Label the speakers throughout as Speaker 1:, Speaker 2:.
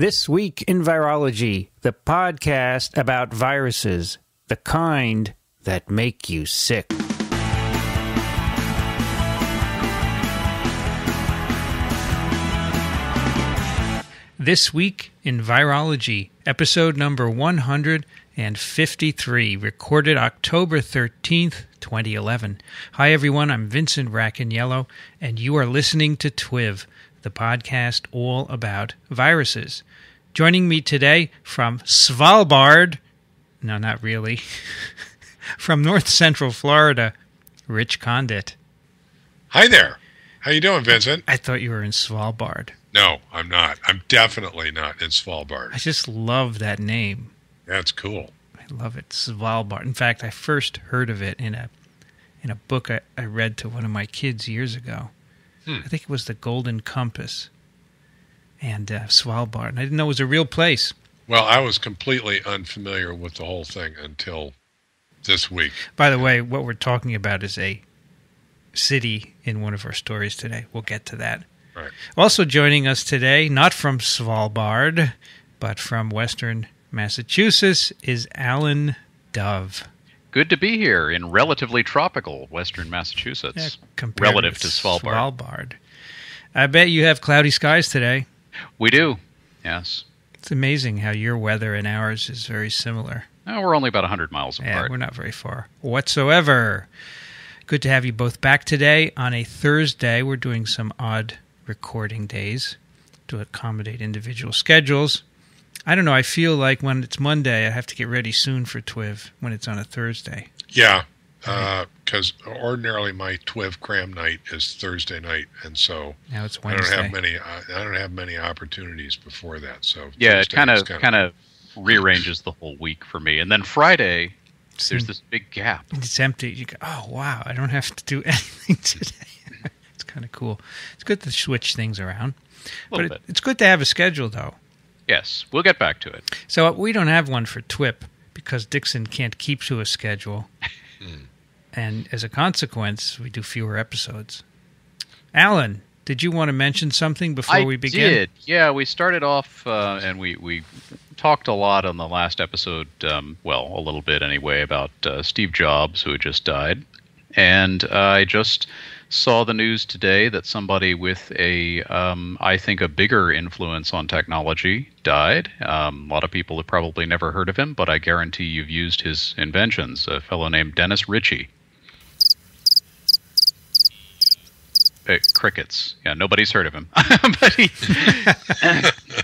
Speaker 1: This Week in Virology, the podcast about viruses, the kind that make you sick. This Week in Virology, episode number 153, recorded October 13th, 2011. Hi, everyone. I'm Vincent Rackaniello, and you are listening to TWIV, the podcast all about viruses. Joining me today from Svalbard, no, not really, from North Central Florida, Rich Condit.
Speaker 2: Hi there. How you doing, Vincent?
Speaker 1: I thought you were in Svalbard.
Speaker 2: No, I'm not. I'm definitely not in Svalbard.
Speaker 1: I just love that name.
Speaker 2: That's cool.
Speaker 1: I love it, Svalbard. In fact, I first heard of it in a in a book I, I read to one of my kids years ago.
Speaker 2: Hmm.
Speaker 1: I think it was the Golden Compass and uh, Svalbard. And I didn't know it was a real place.
Speaker 2: Well, I was completely unfamiliar with the whole thing until this week.
Speaker 1: By the way, what we're talking about is a city in one of our stories today. We'll get to that.
Speaker 2: Right.
Speaker 1: Also joining us today, not from Svalbard, but from Western Massachusetts, is Alan Dove.
Speaker 3: Good to be here in relatively tropical Western Massachusetts,
Speaker 1: Yeah,
Speaker 3: relative to Svalbard.
Speaker 1: Svalbard. I bet you have cloudy skies today.
Speaker 3: We do, yes.
Speaker 1: It's amazing how your weather and ours is very similar.
Speaker 3: Oh, we're only about 100 miles
Speaker 1: Yeah,
Speaker 3: apart.
Speaker 1: we're not very far whatsoever. Good to have you both back today on a Thursday. We're doing some odd recording days to accommodate individual schedules. I don't know. I feel like when it's Monday, I have to get ready soon for TWIV when it's on a Thursday.
Speaker 2: Yeah, Uh, because ordinarily my TWIV cram night is Thursday night, and so
Speaker 1: Now it's
Speaker 2: I don't have many. Uh, I don't have many opportunities before that. So
Speaker 3: yeah, it kind of kind of rearranges the whole week for me. And then Friday, there's hmm. this big gap.
Speaker 1: it's empty. You go, oh wow, I don't have to do anything today. it's kind of cool. It's good to switch things around,
Speaker 3: A
Speaker 1: but
Speaker 3: little
Speaker 1: it, it's good to have a schedule though.
Speaker 3: Yes, we'll get back to it.
Speaker 1: So uh, we don't have one for TWIP because Dixon can't keep to a schedule, hmm. And as a consequence, we do fewer episodes. Alan, did you want to mention something before
Speaker 3: I
Speaker 1: we begin?
Speaker 3: did. Yeah, we started off uh, and we we talked a lot on the last episode. Um, well, a little bit anyway about uh, Steve Jobs, who had just died, and uh, I just saw the news today that somebody with a, um, I think, a bigger influence on technology died. Um, a lot of people have probably never heard of him, but I guarantee you've used his inventions. A fellow named Dennis Ritchie. Uh, crickets. Yeah, nobody's heard of him, but he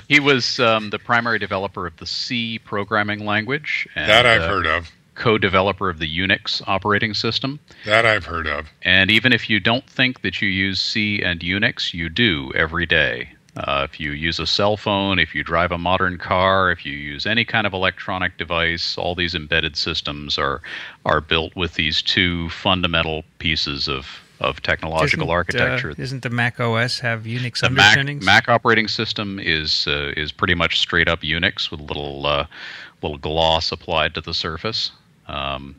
Speaker 3: he was um, the primary developer of the C programming language. And,
Speaker 2: that I've
Speaker 3: uh,
Speaker 2: heard of.
Speaker 3: Co-developer of the Unix operating system.
Speaker 2: That I've heard of.
Speaker 3: And even if you don't think that you use C and Unix, you do every day. Uh, if you use a cell phone, if you drive a modern car, if you use any kind of electronic device, all these embedded systems are are built with these two fundamental pieces of of technological
Speaker 1: Doesn't,
Speaker 3: architecture.
Speaker 1: Uh, doesn't the Mac OS have Unix
Speaker 3: the Mac? Mac operating system is uh, is pretty much straight up Unix with a little uh, little gloss applied to the surface. Um,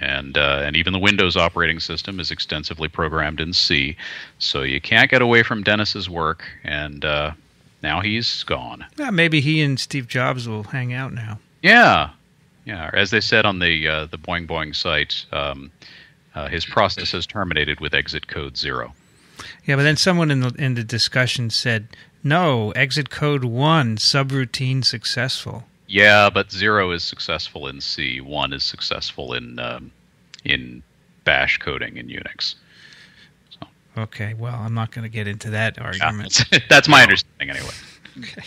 Speaker 3: and uh, and even the Windows operating system is extensively programmed in C, so you can't get away from Dennis's work. And uh, now he's gone.
Speaker 1: Yeah, maybe he and Steve Jobs will hang out now.
Speaker 3: Yeah, yeah. As they said on the uh, the Boing Boing site, um, uh, his process has terminated with exit code zero.
Speaker 1: Yeah, but then someone in the in the discussion said, "No, exit code one, subroutine successful."
Speaker 3: Yeah, but zero is successful in C. One is successful in um, in Bash coding in Unix.
Speaker 1: Okay, well, I'm not going to get into that
Speaker 3: Yeah,
Speaker 1: argument.
Speaker 3: that's, that's my understanding anyway. okay.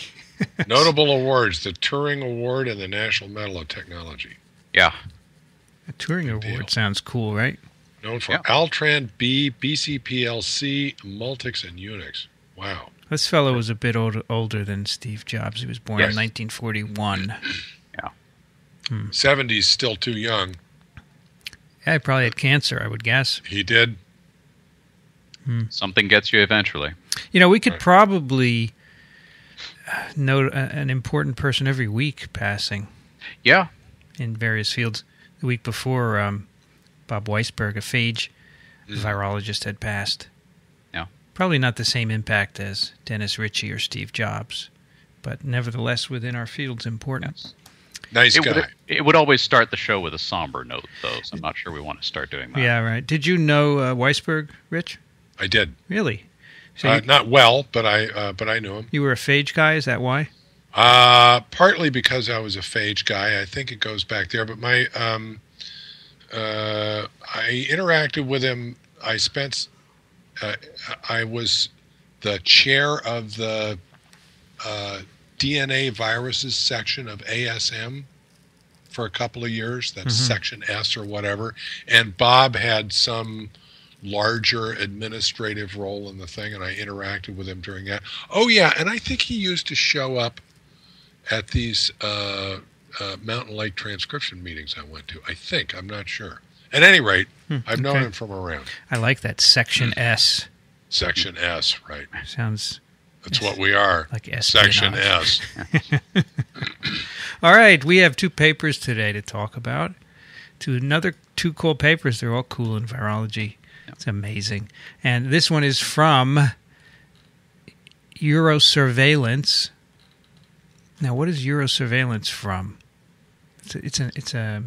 Speaker 2: Notable awards: the Turing Award and the National Medal of Technology.
Speaker 3: Yeah,
Speaker 1: A Turing
Speaker 2: deal.
Speaker 1: Award sounds cool, right?
Speaker 2: Known for
Speaker 3: Yeah.
Speaker 2: Altran B, BCPLC, Multics, and Unix. Wow.
Speaker 1: This fellow was a bit old, older than Steve Jobs. He was born in
Speaker 3: Yes.
Speaker 1: 1941.
Speaker 2: 70s still too young.
Speaker 1: Yeah, he probably had cancer, I would guess.
Speaker 2: He did.
Speaker 3: something gets you eventually.
Speaker 1: You know, we could
Speaker 2: Right.
Speaker 1: probably uh, note an important person every week passing
Speaker 3: Yeah,
Speaker 1: in various fields. The week before, um, Bob Weisberg, a phage virologist, had passed.
Speaker 3: Yeah.
Speaker 1: Probably not the same impact as Dennis Ritchie or Steve Jobs, but nevertheless within our fields important.
Speaker 2: Nice
Speaker 3: It
Speaker 2: guy.
Speaker 3: would, it would always start the show with a somber note, though. So I'm not sure we want to start doing that.
Speaker 1: Yeah, right. Did you know uh, Weisberg, Rich?
Speaker 2: I did.
Speaker 1: Really? So
Speaker 2: Uh,
Speaker 1: you,
Speaker 2: not well, but I uh, but I knew him.
Speaker 1: you were a phage guy? Is that why?
Speaker 2: Uh, partly because I was a phage guy. I think it goes back there. But my um, uh, I interacted with him. I spent. Uh, I was the chair of the uh, DNA viruses section of ASM for a couple of years. That's
Speaker 1: Mhm.
Speaker 2: section S or whatever. And Bob had some larger administrative role in the thing, and I interacted with him during that. Oh yeah, and I think he used to show up at these uh, uh, Mountain Lake transcription meetings I went to. I think I'm not sure. At any rate,
Speaker 1: Hmm,
Speaker 2: I've known
Speaker 1: okay.
Speaker 2: him from around.
Speaker 1: I like that section S.
Speaker 2: Section S, right?
Speaker 1: Sounds
Speaker 2: That's what we are.
Speaker 1: like
Speaker 2: Section. S.
Speaker 1: All right, we have two papers today to talk about. Two another two cool papers. They're all cool in virology. It's amazing. And this one is from Eurosurveillance. Now, what is Eurosurveillance from? It's a, it's a, it's a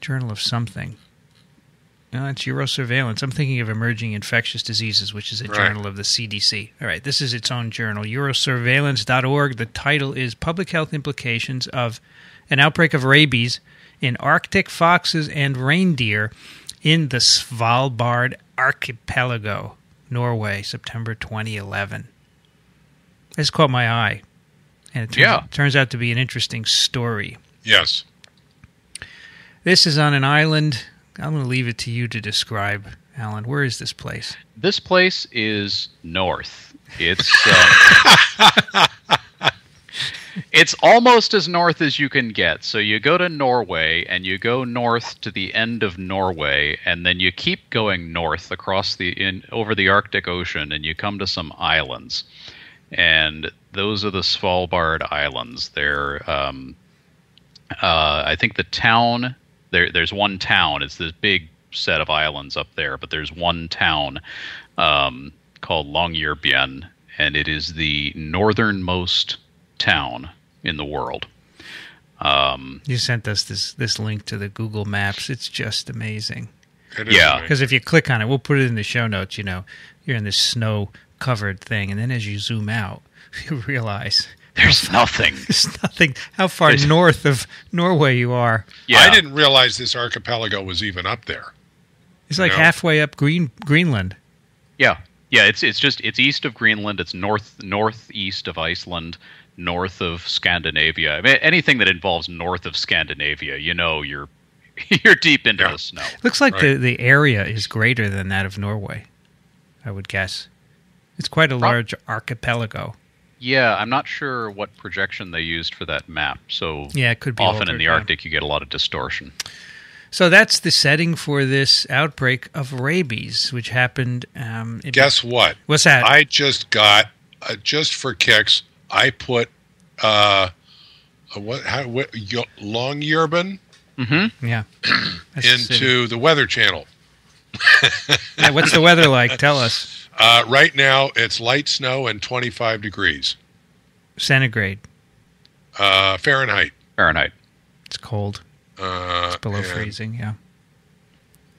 Speaker 1: journal of something. No, it's Eurosurveillance. I'm thinking of Emerging Infectious Diseases, which is a
Speaker 2: Right.
Speaker 1: journal of the CDC. All right, this is its own journal, Eurosurveillance.org. The title is Public Health Implications of an Outbreak of Rabies in Arctic Foxes and Reindeer in the Svalbard Archipelago, Norway, September 2011. This caught my eye. And it turns,
Speaker 3: Yeah.
Speaker 1: turns out to be an interesting story.
Speaker 2: Yes.
Speaker 1: This is on an island. I'm going to leave it to you to describe, Alan. Where is this place?
Speaker 3: This place is north. It's um, it's almost as north as you can get. So you go to Norway and you go north to the end of Norway, and then you keep going north across the in over the Arctic Ocean, and you come to some islands, and those are the Svalbard Islands. They're um, uh, I think the town there. There's one town. It's this big set of islands up there, but there's one town um, called Longyearbyen, and it is the northernmost town in the world. Um,
Speaker 1: You sent us this this link to the Google Maps. It's just amazing.
Speaker 2: It is
Speaker 3: Yeah.
Speaker 1: Because if you click on it, we'll put it in the show notes. You know, you're in this snow covered thing, and then as you zoom out, you realize
Speaker 3: there's nothing.
Speaker 1: there's nothing. How far
Speaker 3: There's-
Speaker 1: north of Norway you are?
Speaker 3: Yeah,
Speaker 2: I didn't realize this archipelago was even up there.
Speaker 1: It's like
Speaker 2: No.
Speaker 1: halfway up Green Greenland.
Speaker 3: Yeah, yeah. It's it's just it's east of Greenland. It's north northeast of Iceland, north of Scandinavia. I mean, anything that involves north of Scandinavia, you know, you're you're deep into
Speaker 2: Yeah.
Speaker 3: the snow.
Speaker 1: Looks like the
Speaker 2: Right.
Speaker 1: the area is greater than that of Norway. I would guess. It's quite a
Speaker 3: Prob-
Speaker 1: large archipelago.
Speaker 3: Yeah, I'm not sure what projection they used for that map. So
Speaker 1: Yeah, it could be
Speaker 3: often
Speaker 1: altered,
Speaker 3: in the
Speaker 1: yeah.
Speaker 3: Arctic, you get a lot of distortion.
Speaker 1: So that's the setting for this outbreak of rabies, which happened. Um, in-
Speaker 2: Guess what?
Speaker 1: what's that?
Speaker 2: I just got uh, just for kicks. I put uh, a what? How, what Yo- Longyearbyen
Speaker 3: Mm-hmm.
Speaker 1: yeah. That's the city.
Speaker 2: into the Weather Channel.
Speaker 1: Yeah, what's the weather like? Tell us.
Speaker 2: Uh, right now, it's light snow and 25 degrees
Speaker 1: Centigrade.
Speaker 2: uh, Fahrenheit.
Speaker 3: Fahrenheit.
Speaker 1: It's cold.
Speaker 2: Uh,
Speaker 1: It's below
Speaker 2: and
Speaker 1: freezing. Yeah.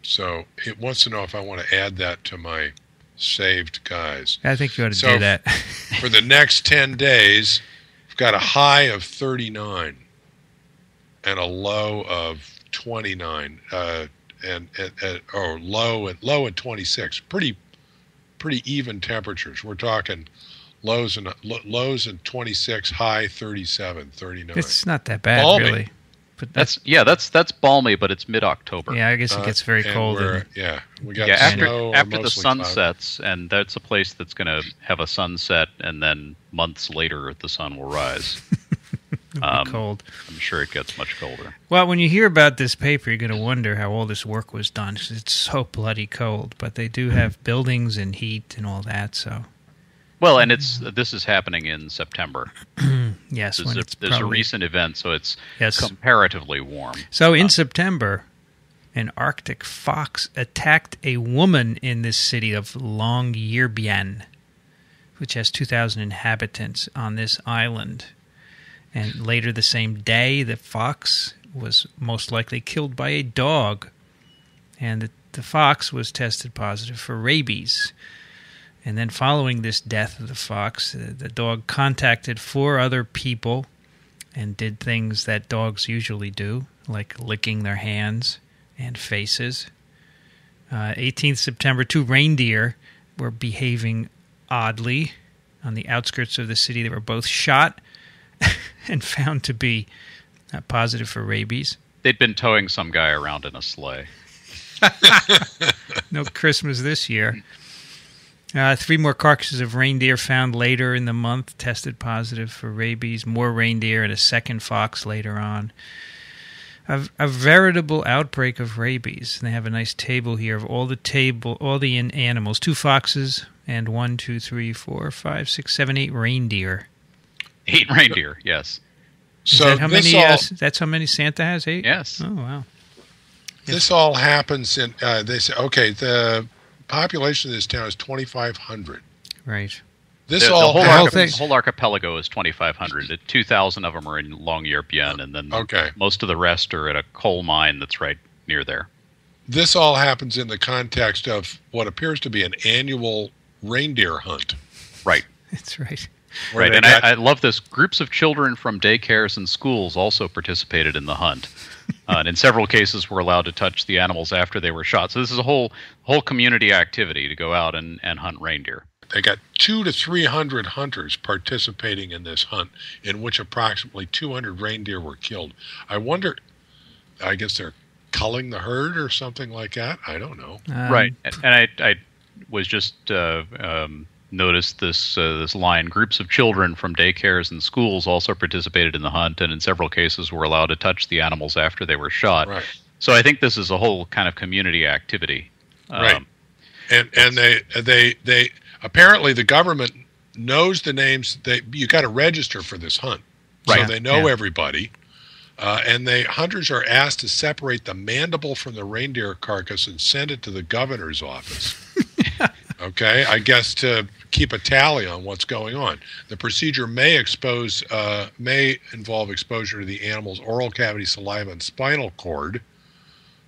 Speaker 2: So it wants to know if I want to add that to my saved guys.
Speaker 1: I think you ought to
Speaker 2: So-
Speaker 1: do that.
Speaker 2: For the next 10 days, we've got a high of 39 and a low of 29 uh, and, and, and or low and low at 26. Pretty pretty even temperatures. We're talking lows and lows at 26, high 37, 39.
Speaker 1: it's not that bad,
Speaker 2: Balmy.
Speaker 1: really. But that's,
Speaker 3: That's yeah, that's that's balmy, but it's mid October.
Speaker 1: yeah. I guess it
Speaker 2: Uh,
Speaker 1: gets very
Speaker 2: and
Speaker 1: cold. And,
Speaker 2: yeah, we got
Speaker 3: yeah, after
Speaker 2: snow, or
Speaker 3: after the sun
Speaker 2: cloudy.
Speaker 3: sets, and that's a place that's going to have a sunset, and then months later the sun will rise. um,
Speaker 1: cold.
Speaker 3: I'm sure it gets much colder.
Speaker 1: Well, when you hear about this paper, you're going to wonder how all this work was done. It's so bloody cold, but they do have buildings and heat and all that. So
Speaker 3: Well, and it's this is happening in September.
Speaker 1: yes,
Speaker 3: There's,
Speaker 1: when
Speaker 3: a,
Speaker 1: it's
Speaker 3: there's a recent event, so it's
Speaker 1: yes.
Speaker 3: comparatively warm.
Speaker 1: So in
Speaker 3: Uh,
Speaker 1: September, an Arctic fox attacked a woman in this city of Longyearbyen, which has 2,000 inhabitants on this island. And later the same day, the fox was most likely killed by a dog. And the, the fox was tested positive for rabies. And then, following this death of the fox, uh, the dog contacted four other people and did things that dogs usually do, like licking their hands and faces. Uh, 18th September, two reindeer were behaving oddly on the outskirts of the city. They were both shot and found to be uh, positive for rabies.
Speaker 3: They'd been towing some guy around in a sleigh.
Speaker 1: no Christmas this year. Uh, three more carcasses of reindeer found later in the month tested positive for rabies. More reindeer and a second fox later on. A, a veritable outbreak of rabies. And they have a nice table here of all the table, all the in- animals. Two foxes and one, two, three, four, five, six, seven, eight reindeer.
Speaker 3: Eight reindeer, yes.
Speaker 1: Is
Speaker 2: So
Speaker 1: that how many?
Speaker 2: all
Speaker 1: uh, that's how many Santa has. Eight.
Speaker 3: Yes.
Speaker 1: Oh wow.
Speaker 2: this all happens in. Uh, they say okay. The population of this town is twenty five hundred.
Speaker 1: Right.
Speaker 2: This
Speaker 3: the,
Speaker 2: all
Speaker 3: the whole,
Speaker 1: whole
Speaker 3: archip-
Speaker 1: thing-
Speaker 3: whole archipelago is 2,500. 2,000 of them are in Longyearbyen, and then
Speaker 2: Okay.
Speaker 3: most of the rest are at a coal mine that's right near there.
Speaker 2: this all happens in the context of what appears to be an annual reindeer hunt.
Speaker 3: Right.
Speaker 1: That's right.
Speaker 2: Where
Speaker 3: right. And
Speaker 2: got-
Speaker 3: I, I love this. Groups of children from daycares and schools also participated in the hunt. Uh, and in several cases, were allowed to touch the animals after they were shot. So this is a whole whole community activity to go out and, and hunt reindeer.
Speaker 2: They got two to three hundred hunters participating in this hunt, in which approximately two hundred reindeer were killed. I wonder. I guess they're culling the herd or something like that. I don't know.
Speaker 1: Um,
Speaker 3: right. And and I, I was just uh, um, noticed this uh, this line. Groups of children from daycares and schools also participated in the hunt, and in several cases were allowed to touch the animals after they were shot.
Speaker 2: Right.
Speaker 3: So I think this is a whole kind of community activity. Um,
Speaker 2: Right. And and they they they apparently the government knows the names. They you got to register for this hunt,
Speaker 3: right.
Speaker 2: so they know
Speaker 1: Yeah.
Speaker 2: everybody. Uh, and they hunters are asked to separate the mandible from the reindeer carcass and send it to the governor's office. okay, I guess to keep a tally on what's going on. The procedure may expose uh, may involve exposure to the animal's oral cavity, saliva, and spinal cord.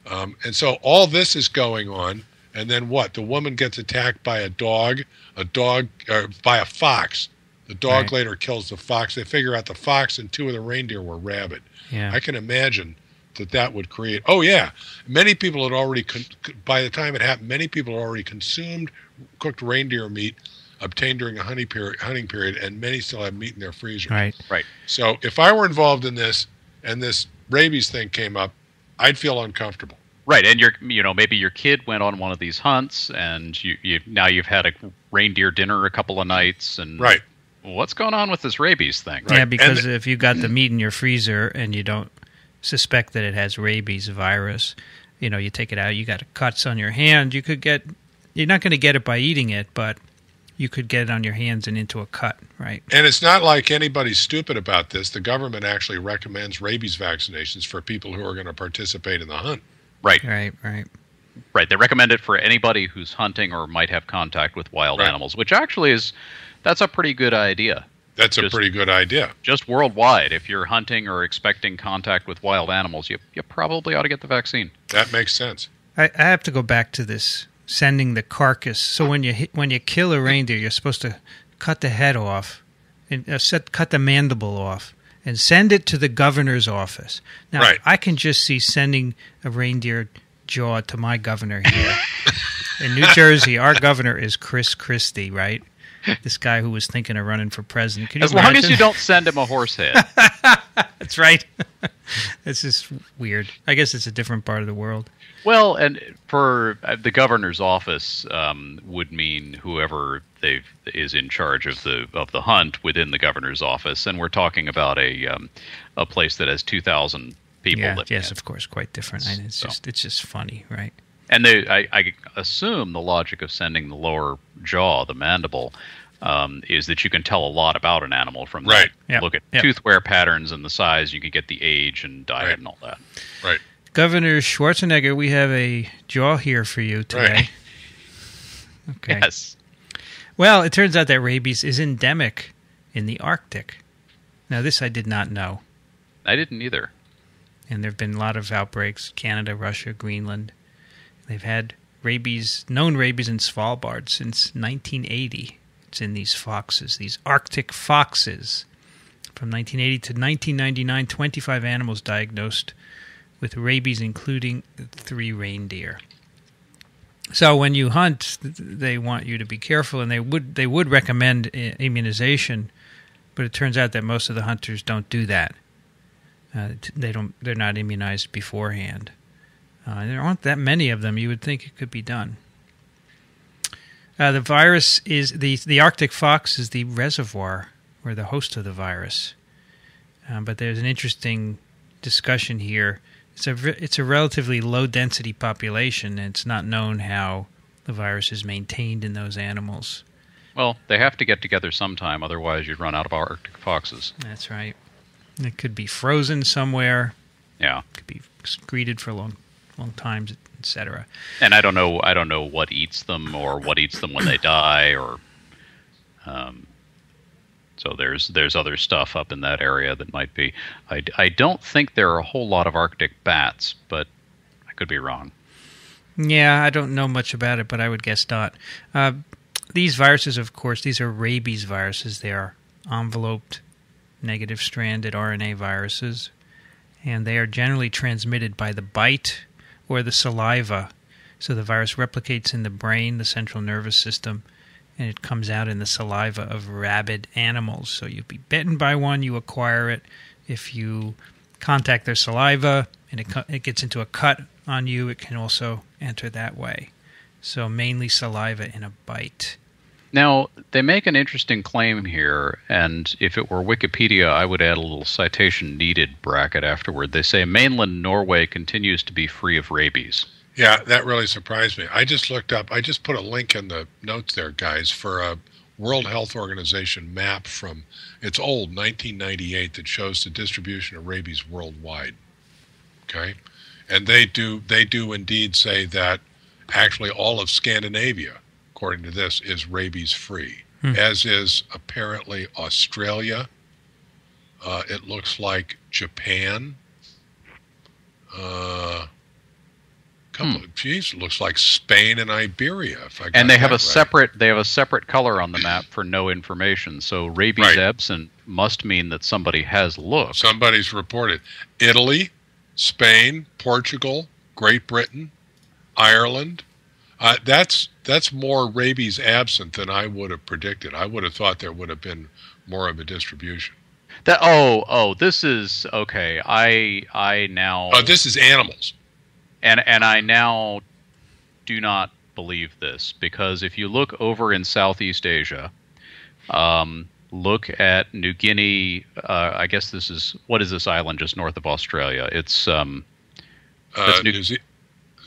Speaker 2: Um, and so all this is going on, and then what? The woman gets attacked by a dog, a dog, by a fox. The dog
Speaker 1: Right.
Speaker 2: later kills the fox. They figure out the fox and two of the reindeer were rabid.
Speaker 1: Yeah.
Speaker 2: I can imagine that that would create. Oh yeah, many people had already. Con- by the time it happened, many people had already consumed cooked reindeer meat obtained during a hunting period, hunting period, and many still have meat in their freezer.
Speaker 1: Right. Right.
Speaker 2: So if I were involved in this and this rabies thing came up, I'd feel uncomfortable.
Speaker 3: Right, and your you know maybe your kid went on one of these hunts, and you, you now you've had a reindeer dinner a couple of nights, and
Speaker 2: Right.
Speaker 3: what's going on with this rabies thing?
Speaker 1: Yeah, because
Speaker 2: And-
Speaker 1: if you got the meat in your freezer and you don't suspect that it has rabies virus, you know, you take it out, you got cuts on your hand, you could get you're not going to get it by eating it, but you could get it on your hands and into a cut, right?
Speaker 2: And it's not like anybody's stupid about this. The government actually recommends rabies vaccinations for people who are going to participate in the hunt.
Speaker 3: Right,
Speaker 1: Right, right.
Speaker 3: right. They recommend it for anybody who's hunting or might have contact with wild
Speaker 2: Right.
Speaker 3: animals, which actually is that's a pretty good idea.
Speaker 2: That's a pretty good idea.
Speaker 3: Just worldwide, if you're hunting or expecting contact with wild animals, you you probably ought to get the vaccine.
Speaker 2: That makes sense.
Speaker 1: I, I have to go back to this sending the carcass. So when you hit, when you kill a reindeer, you're supposed to cut the head off and uh, set, cut the mandible off and send it to the governor's office. Now
Speaker 2: Right.
Speaker 1: I can just see sending a reindeer jaw to my governor here in New Jersey. Our governor is Chris Christie, right? This guy who was thinking of running for president.
Speaker 3: As long as you don't send him a horse head.
Speaker 1: That's right. It's just weird. I guess it's a different part of the world.
Speaker 3: Well, and for uh, the governor's office um, would mean whoever they is in charge of the of the hunt within the governor's office, and we're talking about a um, a place that has two thousand people.
Speaker 1: yeah. Yes,
Speaker 3: in
Speaker 1: of course, quite different. And it's
Speaker 3: So.
Speaker 1: just it's just funny, right?
Speaker 3: And they I, I assume the logic of sending the lower jaw, the mandible. Um, is that you can tell a lot about an animal from that.
Speaker 2: Right.
Speaker 1: Yep.
Speaker 3: Look at
Speaker 1: Yep.
Speaker 3: tooth wear patterns and the size. You can get the age and diet
Speaker 2: Right.
Speaker 3: and all that.
Speaker 2: Right.
Speaker 1: Governor Schwarzenegger, we have a jaw here for you today.
Speaker 2: Right.
Speaker 1: Okay.
Speaker 3: Yes.
Speaker 1: Well, it turns out that rabies is endemic in the Arctic. Now, this I did not know.
Speaker 3: I didn't either.
Speaker 1: And there have been a lot of outbreaks Canada, Russia, Greenland. They've had rabies, known rabies in Svalbard since 1980. It's in these foxes, these Arctic foxes. From 1980 to 1999, 25 animals diagnosed with rabies, including three reindeer. So when you hunt, they want you to be careful, and they would they would recommend immunization, but it turns out that most of the hunters don't do that. Uh, they don't. They're not immunized beforehand. Uh, there aren't that many of them. You would think it could be done. Uh, the virus is the the Arctic fox is the reservoir or the host of the virus. Uh, but there's an interesting discussion here it's a it's a relatively low density population, and it's not known how the virus is maintained in those animals.
Speaker 3: Well, they have to get together sometime, otherwise you'd run out of Arctic foxes.
Speaker 1: That's right. It could be frozen somewhere.
Speaker 3: Yeah, it
Speaker 1: could be excreted for a long, long times, etc.
Speaker 3: And I don't know. I don't know what eats them or what eats them when they die, or um, so there's there's other stuff up in that area that might be. I, I don't think there are a whole lot of Arctic bats, but I could be wrong.
Speaker 1: Yeah, I don't know much about it, but I would guess not. Uh, these viruses, of course, these are rabies viruses. They are enveloped, negative stranded RNA viruses, and they are generally transmitted by the bite or the saliva. So the virus replicates in the brain, the central nervous system, and it comes out in the saliva of rabid animals. So you'll be bitten by one, you acquire it. If you contact their saliva and it, it gets into a cut on you, it can also enter that way. So mainly saliva in a bite.
Speaker 3: Now, they make an interesting claim here, and if it were Wikipedia, I would add a little citation needed bracket afterward. They say mainland Norway continues to be free of rabies.
Speaker 2: Yeah, that really surprised me. I just looked up, I just put a link in the notes there, guys, for a World Health Organization map from it's old 1998 that shows the distribution of rabies worldwide. Okay? And they do they do indeed say that actually all of Scandinavia, according to this, is rabies free, hmm. as is apparently Australia. Uh, it looks like Japan. Uh, couple hmm. geez, looks like Spain and Iberia.
Speaker 3: and they have a right. separate they have a separate color on the map for no information. So rabies right. absent must mean that somebody has looked.
Speaker 2: Somebody's reported. Italy, Spain, Portugal, Great Britain, Ireland. Uh, that's that's more rabies absent than I would have predicted. I would have thought there would have been more of a distribution.
Speaker 3: That oh oh this is okay. I I now.
Speaker 2: Oh, this is animals
Speaker 3: and and I now do not believe this because if you look over in Southeast Asia, um, look at New Guinea. Uh, I guess this is what is this island just north of Australia? It's um,
Speaker 2: uh, New, New Ze-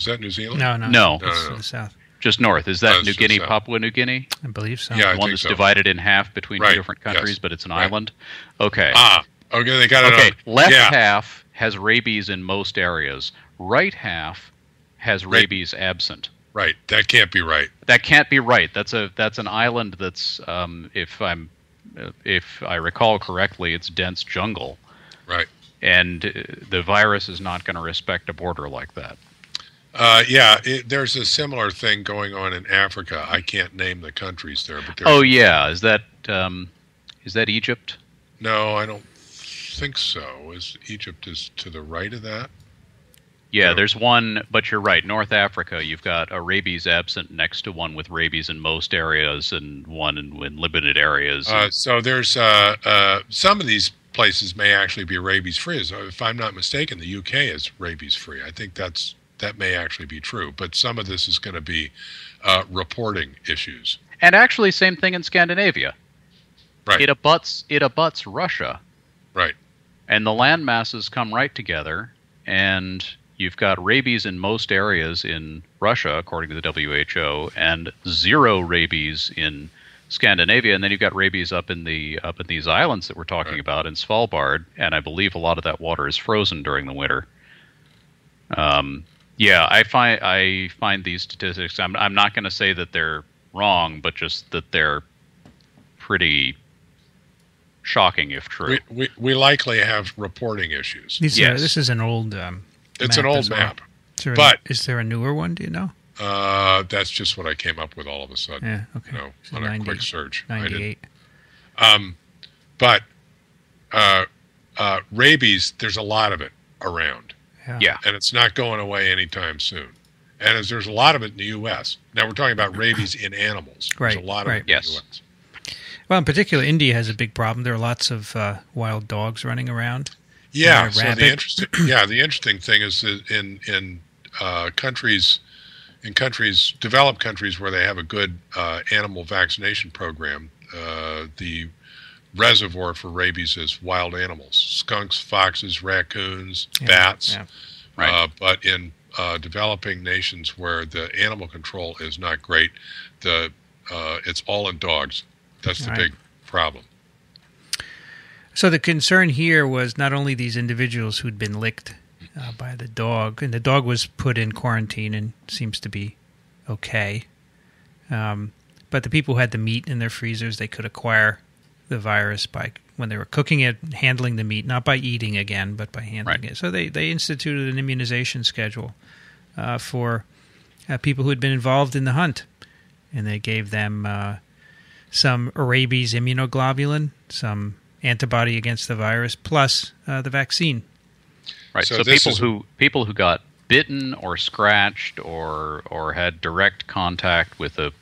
Speaker 2: is that New Zealand?
Speaker 1: No, no,
Speaker 3: no,
Speaker 1: no, no, no. the south.
Speaker 3: Just north. Is that New Guinea, south. Papua New Guinea?
Speaker 1: I believe so.
Speaker 2: Yeah,
Speaker 3: I one that's
Speaker 2: so.
Speaker 3: divided in half between right. two different countries, yes. but it's an right. island. Okay.
Speaker 2: Ah, okay. They got it.
Speaker 3: Okay, left yeah. half has rabies in most areas. Right half has rabies absent.
Speaker 2: Right. That can't be right.
Speaker 3: That can't be right. That's a that's an island that's um, if I'm if I recall correctly, it's dense jungle.
Speaker 2: Right.
Speaker 3: And uh, the virus is not going to respect a border like that.
Speaker 2: Uh, yeah, it, there's a similar thing going on in Africa. I can't name the countries there, but
Speaker 3: oh yeah, is that um, is that Egypt?
Speaker 2: No, I don't think so. Is Egypt is to the right of that?
Speaker 3: Yeah, there's one, but you're right. North Africa, you've got a rabies absent next to one with rabies in most areas and one in, in limited areas.
Speaker 2: Uh, so there's uh, uh, some of these places may actually be rabies free. If I'm not mistaken, the UK is rabies free. I think that's that may actually be true. But some of this is going to be uh, reporting issues.
Speaker 3: And actually, same thing in Scandinavia.
Speaker 2: Right.
Speaker 3: It abuts it abuts Russia.
Speaker 2: Right.
Speaker 3: And the land masses come right together and You've got rabies in most areas in Russia, according to the WHO, and zero rabies in Scandinavia, and then you've got rabies up in the up in these islands that we're talking right. about in Svalbard, and I believe a lot of that water is frozen during the winter. Um, yeah, I find I find these statistics. I'm I'm not going to say that they're wrong, but just that they're pretty shocking if true.
Speaker 2: We, we, we likely have reporting issues.
Speaker 1: These
Speaker 3: Yes.
Speaker 1: are, this is an old. Um,
Speaker 2: It's an
Speaker 1: map
Speaker 2: old
Speaker 1: as well.
Speaker 2: map.
Speaker 1: Is there a-
Speaker 2: But-
Speaker 1: is there a newer one? Do you know?
Speaker 2: Uh, that's just what I came up with all of a sudden.
Speaker 1: Yeah. Okay.
Speaker 2: You know,
Speaker 1: So
Speaker 2: on a quick search.
Speaker 1: Ninety-eight.
Speaker 2: Um, but uh, uh, rabies, there's a lot of it around,
Speaker 1: Yeah.
Speaker 3: yeah,
Speaker 2: and it's not going away anytime soon. And as there's a lot of it in the U.S. Now we're talking about rabies in animals. There's a lot of
Speaker 1: right.
Speaker 2: it in
Speaker 3: Yes.
Speaker 2: the U.S.
Speaker 1: Well, in particular, India has a big problem. There are lots of uh, wild dogs running around.
Speaker 2: Yeah. So the interesting, yeah, the interesting thing is that in in uh, countries, in countries, developed countries where they have a good uh, animal vaccination program, uh, the reservoir for rabies is wild animals: skunks, foxes, raccoons,
Speaker 1: Yeah,
Speaker 2: bats.
Speaker 1: yeah.
Speaker 3: Right.
Speaker 2: Uh, but in uh, developing nations where the animal control is not great, the uh, it's all in dogs. That's the
Speaker 1: Right.
Speaker 2: big problem.
Speaker 1: So the concern here was not only these individuals who'd been licked uh, by the dog, and the dog was put in quarantine and seems to be okay, um, but the people who had the meat in their freezers, they could acquire the virus by when they were cooking it, handling the meat, not by eating again, but by handling
Speaker 3: Right.
Speaker 1: it. So they, they instituted an immunization schedule uh, for uh, people who had been involved in the hunt, and they gave them uh, some rabies immunoglobulin, some antibody against the virus, plus uh, the vaccine.
Speaker 3: Right.
Speaker 2: So
Speaker 3: So, people
Speaker 2: is-
Speaker 3: who people who got bitten or scratched or or had direct contact with a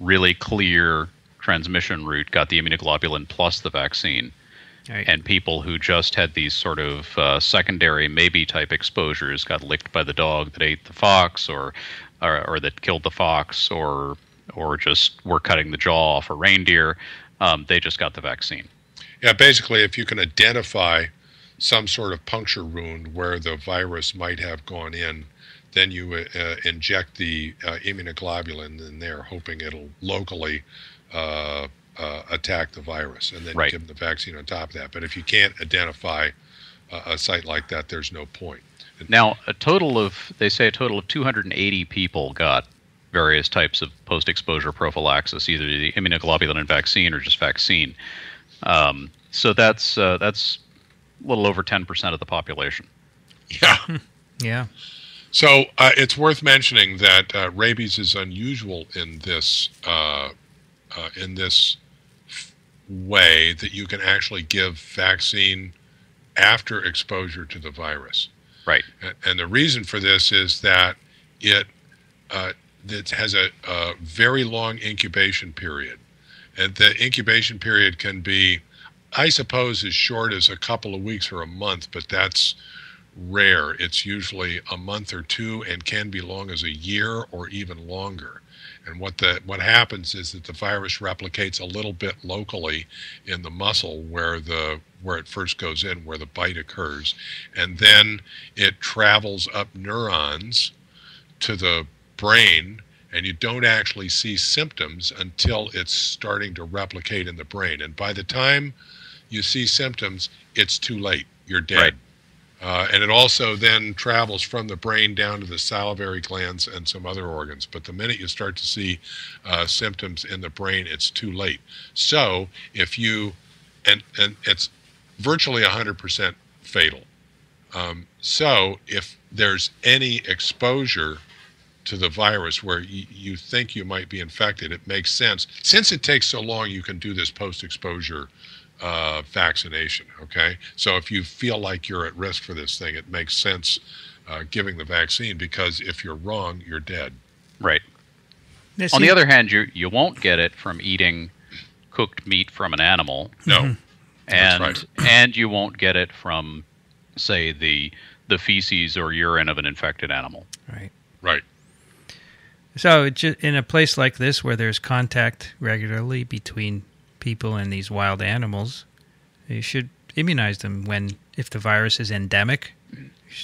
Speaker 3: really clear transmission route got the immunoglobulin plus the vaccine.
Speaker 1: Right.
Speaker 3: And people who just had these sort of uh, secondary maybe type exposures got licked by the dog that ate the fox or, or or that killed the fox or or just were cutting the jaw off a reindeer. Um, they just got the vaccine.
Speaker 2: Yeah, basically, if you can identify some sort of puncture wound where the virus might have gone in, then you uh, inject the uh, immunoglobulin in there, hoping it'll locally uh, uh, attack the virus, and then
Speaker 3: Right.
Speaker 2: give them the vaccine on top of that. But if you can't identify a, a site like that, there's no point.
Speaker 3: Now, a total of, they say a total of 280 people got various types of post exposure prophylaxis, either the immunoglobulin and vaccine or just vaccine. Um, so that's, uh, that's a little over 10% of the population.
Speaker 2: Yeah.
Speaker 1: yeah.
Speaker 2: So uh, it's worth mentioning that uh, rabies is unusual in this uh, in this f- way that you can actually give vaccine after exposure to the virus.
Speaker 3: Right.
Speaker 2: And, and the reason for this is that it uh, it has a, a very long incubation period, and the incubation period can be, I suppose, as short as a couple of weeks or a month, but that's rare. It's usually a month or two, and can be long as a year or even longer. And what the what happens is that the virus replicates a little bit locally in the muscle where the where it first goes in, where the bite occurs, and then it travels up neurons to the brain, and you don't actually see symptoms until it's starting to replicate in the brain. And by the time you see symptoms, it's too late. You're dead.
Speaker 3: Right.
Speaker 2: Uh, and it also then travels from the brain down to the salivary glands and some other organs. But the minute you start to see uh, symptoms in the brain, it's too late. So if you, and, and it's virtually 100% fatal. Um, so if there's any exposure to the virus where y- you think you might be infected, it makes sense. Since it takes so long, you can do this post exposure uh, vaccination. Okay. So if you feel like you're at risk for this thing, it makes sense uh, giving the vaccine because if you're wrong, you're dead.
Speaker 3: Right.
Speaker 1: This
Speaker 3: On the other hand, you, you won't get it from eating cooked meat from an animal.
Speaker 2: No. That's
Speaker 3: and
Speaker 2: right.
Speaker 3: and you won't get it from say the the feces or urine of an infected animal
Speaker 1: right.
Speaker 2: Right.
Speaker 1: So in a place like this where there's contact regularly between people and these wild animals, you should immunize them when if the virus is endemic,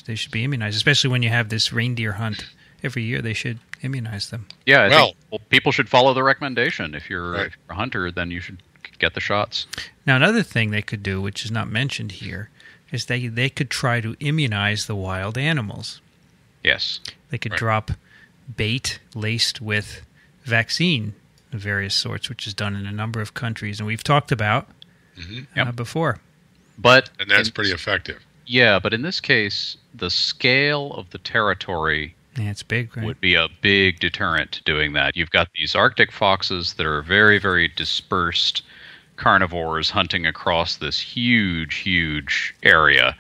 Speaker 1: they should be immunized, especially when you have this reindeer hunt every year. They should immunize them.
Speaker 3: yeah I
Speaker 2: Well-
Speaker 3: think, well people should follow the recommendation if you're,
Speaker 2: Right.
Speaker 3: if you're a hunter then you should get the shots
Speaker 1: Now, another thing they could do, which is not mentioned here, is they they could try to immunize the wild animals.
Speaker 3: yes
Speaker 1: They could
Speaker 2: Right.
Speaker 1: drop bait laced with vaccine of various sorts, which is done in a number of countries, and we've talked about
Speaker 2: Mhm.
Speaker 1: uh,
Speaker 3: Yep.
Speaker 1: before.
Speaker 3: But
Speaker 2: and that's
Speaker 3: in-
Speaker 2: pretty effective.
Speaker 3: Yeah, but in this case, the scale of the territory
Speaker 1: Yeah, it's big, right?
Speaker 3: would be a big deterrent to doing that. You've got these Arctic foxes that are very, very dispersed carnivores hunting across this huge, huge area.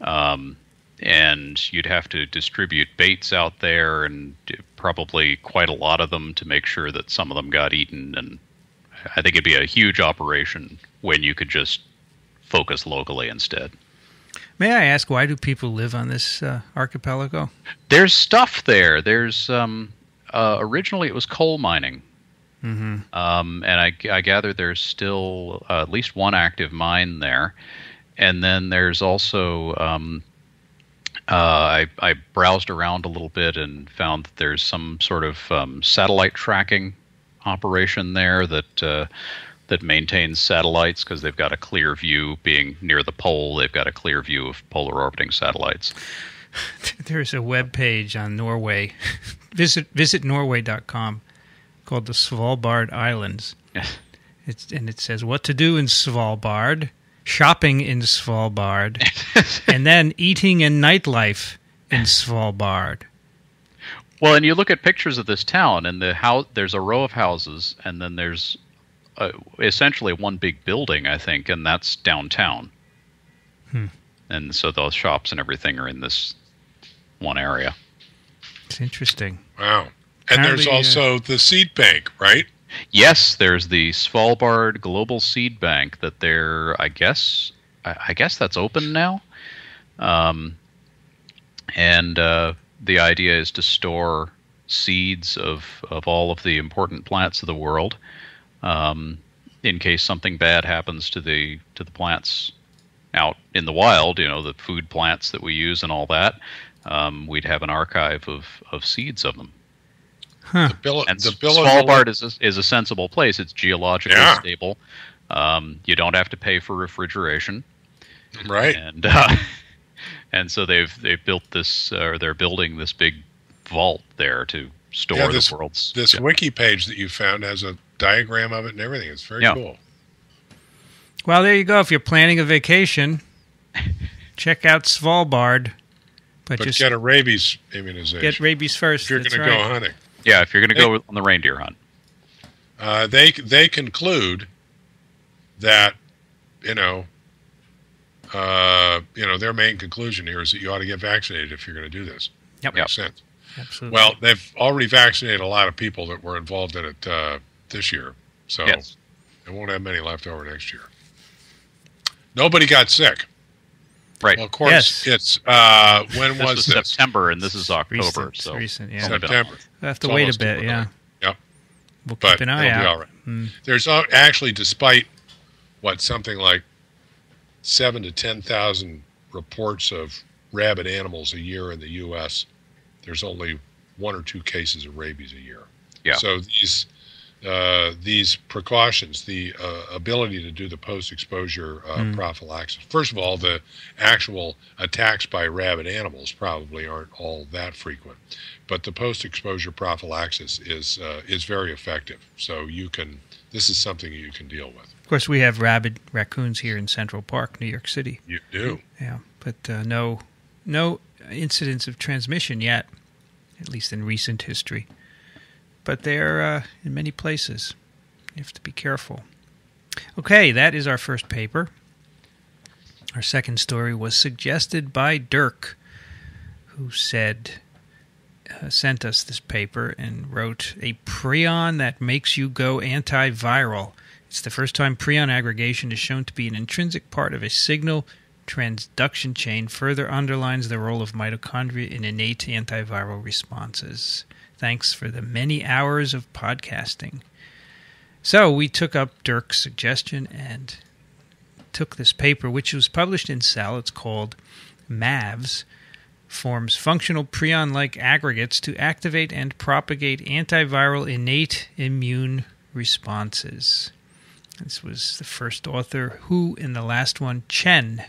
Speaker 3: Um, and you'd have to distribute baits out there and probably quite a lot of them to make sure that some of them got eaten. And I think it'd be a huge operation when you could just focus locally instead.
Speaker 1: May I ask why do people live on this uh, archipelago?
Speaker 3: There's stuff there. There's um, uh, originally it was coal mining,
Speaker 1: Mm-hmm.
Speaker 3: um, and I, I gather there's still uh, at least one active mine there, and then there's also um, I, I browsed around a little bit and found that there's some sort of um, satellite tracking operation there that uh, that maintains satellites because they've got a clear view. Being near the pole, they've got a clear view of polar orbiting satellites.
Speaker 1: There's a web page on Norway. visit visit norway.com called the Svalbard Islands. It's and it says what to do in Svalbard, shopping in Svalbard, and then eating and nightlife in Svalbard.
Speaker 3: Well, and you look at pictures of this town, and the house. There's a row of houses, and then there's uh, essentially one big building, I think, and that's downtown.
Speaker 1: Hmm.
Speaker 3: And so those shops and everything are in this one area.
Speaker 1: It's interesting.
Speaker 2: Wow. And there's
Speaker 1: Apparently, uh,
Speaker 2: also the seed bank, right?
Speaker 3: Yes, there's the Svalbard Global Seed Bank that they're. I guess. I, I guess that's open now. Um, and uh, the idea is to store seeds of, of all of the important plants of the world, um, in case something bad happens to the to the plants out in the wild. You know, the food plants that we use and all that. Um, we'd have an archive of, of seeds of them.
Speaker 1: Huh.
Speaker 2: The bill,
Speaker 3: And
Speaker 2: the bill
Speaker 3: Svalbard is a, is a sensible place. It's geologically
Speaker 2: Yeah.
Speaker 3: stable. Um, you don't have to pay for refrigeration,
Speaker 2: right?
Speaker 3: and uh, and so they've they've built this, uh, or they're building this big vault there to store
Speaker 2: Yeah, this-
Speaker 3: the world's.
Speaker 2: This
Speaker 3: yeah.
Speaker 2: wiki page that you found has a diagram of it and everything. It's very
Speaker 3: Yeah.
Speaker 2: cool.
Speaker 1: Well, there you go. If you're planning a vacation, check out Svalbard, but,
Speaker 2: But
Speaker 1: just
Speaker 2: get a rabies immunization
Speaker 1: get rabies first.
Speaker 2: if you're
Speaker 1: That's
Speaker 2: going to go hunting.
Speaker 3: yeah, if you're going to go on the reindeer hunt,
Speaker 2: Uh, they they conclude that you know uh, you know their main conclusion here is that you ought to get vaccinated if you're going to do this.
Speaker 1: Yep.
Speaker 2: Makes sense.
Speaker 1: Absolutely.
Speaker 2: Well, they've already vaccinated a lot of people that were involved in it uh, this year, so
Speaker 3: yes,
Speaker 2: they won't have many left over next year. Nobody got sick.
Speaker 3: right.
Speaker 2: Well, of course,
Speaker 1: Yes.
Speaker 2: it's uh, when
Speaker 3: this
Speaker 2: was
Speaker 3: was
Speaker 2: this?
Speaker 3: September, and this is October.
Speaker 1: recent,
Speaker 3: so
Speaker 1: recent, yeah.
Speaker 3: only been a
Speaker 2: September.
Speaker 1: We'll have to
Speaker 2: It's
Speaker 1: wait a bit. Yeah.
Speaker 2: Yep.
Speaker 1: We'll
Speaker 2: But
Speaker 1: keep an eye
Speaker 2: it'll be all right.
Speaker 1: Mm.
Speaker 2: There's actually, despite what something like seven to ten thousand reports of rabid animals a year in the U.S., there's only one or two cases of rabies a year.
Speaker 3: Yeah.
Speaker 2: So these uh, these precautions, the uh, ability to do the post-exposure uh,
Speaker 1: Mm.
Speaker 2: prophylaxis. First of all, the actual attacks by rabid animals probably aren't all that frequent, but the post-exposure prophylaxis is uh, is very effective. So you can this is something you can deal with.
Speaker 1: Of course, we have rabid raccoons here in Central Park, New York City.
Speaker 2: You do.
Speaker 1: Yeah, but uh, no, no incidents of transmission yet, at least in recent history. But they're uh, in many places. You have to be careful. Okay, that is our first paper. Our second story was suggested by Dirk, who said, uh, sent us this paper and wrote a prion that makes you go antiviral. It's the first time prion aggregation is shown to be an intrinsic part of a signal transduction chain, further underlines the role of mitochondria in innate antiviral responses. Thanks for the many hours of podcasting. So we took up Dirk's suggestion and took this paper, which was published in Cell. It's called MAVS forms functional prion like aggregates to activate and propagate antiviral innate immune responses. This was the first author, who in the last one, Chen,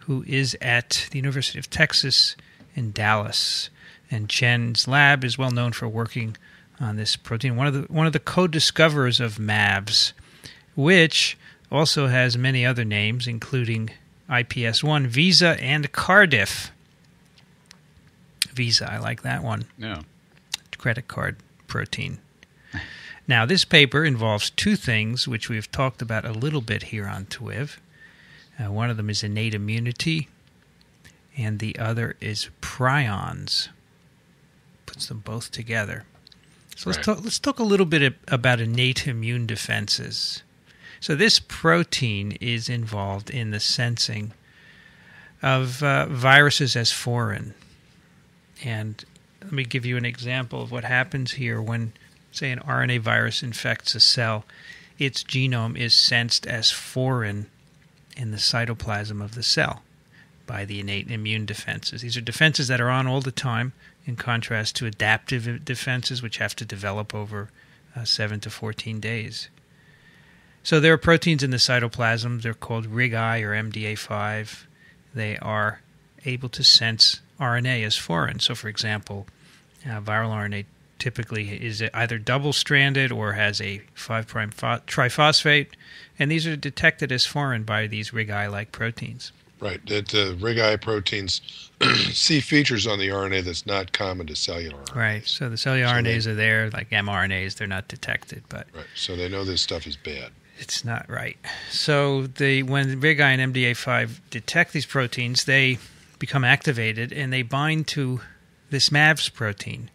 Speaker 1: who is at the University of Texas in Dallas. And Chen's lab is well known for working on this protein. One of the one of the co-discoverers of MAVS, which also has many other names, including IPS1, Visa, and Cardiff. Visa, I like that one.
Speaker 3: Yeah.
Speaker 1: Credit card protein. Now, this paper involves two things, which we've talked about a little bit here on TWIV. Uh, one of them is innate immunity, and the other is prions. Puts them both together. So let's talk. Let's talk a little bit about innate immune defenses. So this protein is involved in the sensing of uh, viruses as foreign, and let me give you an example of what happens here when, say, an RNA virus infects a cell. Its genome is sensed as foreign in the cytoplasm of the cell by the innate immune defenses. These are defenses that are on all the time, in contrast to adaptive defenses, which have to develop over uh, 7 to 14 days. So there are proteins in the cytoplasm. They're called RIG-I or MDA5. They are able to sense RNA as foreign. So, for example, uh, viral RNA typically is either double-stranded or has a 5' pho- triphosphate, and these are detected as foreign by these RIG-I-like proteins.
Speaker 2: Right. That uh, RIG-I proteins see features on the RNA that's not common to cellular RNA.
Speaker 1: Right. So the cellular
Speaker 2: So
Speaker 1: RNAs
Speaker 2: they-
Speaker 1: are there, like mRNAs. They're not detected, but
Speaker 2: Right. So they know this stuff is bad.
Speaker 1: it's not right. So they, when RIG-I and MDA5 detect these proteins, they become activated and they bind to this MAVS protein.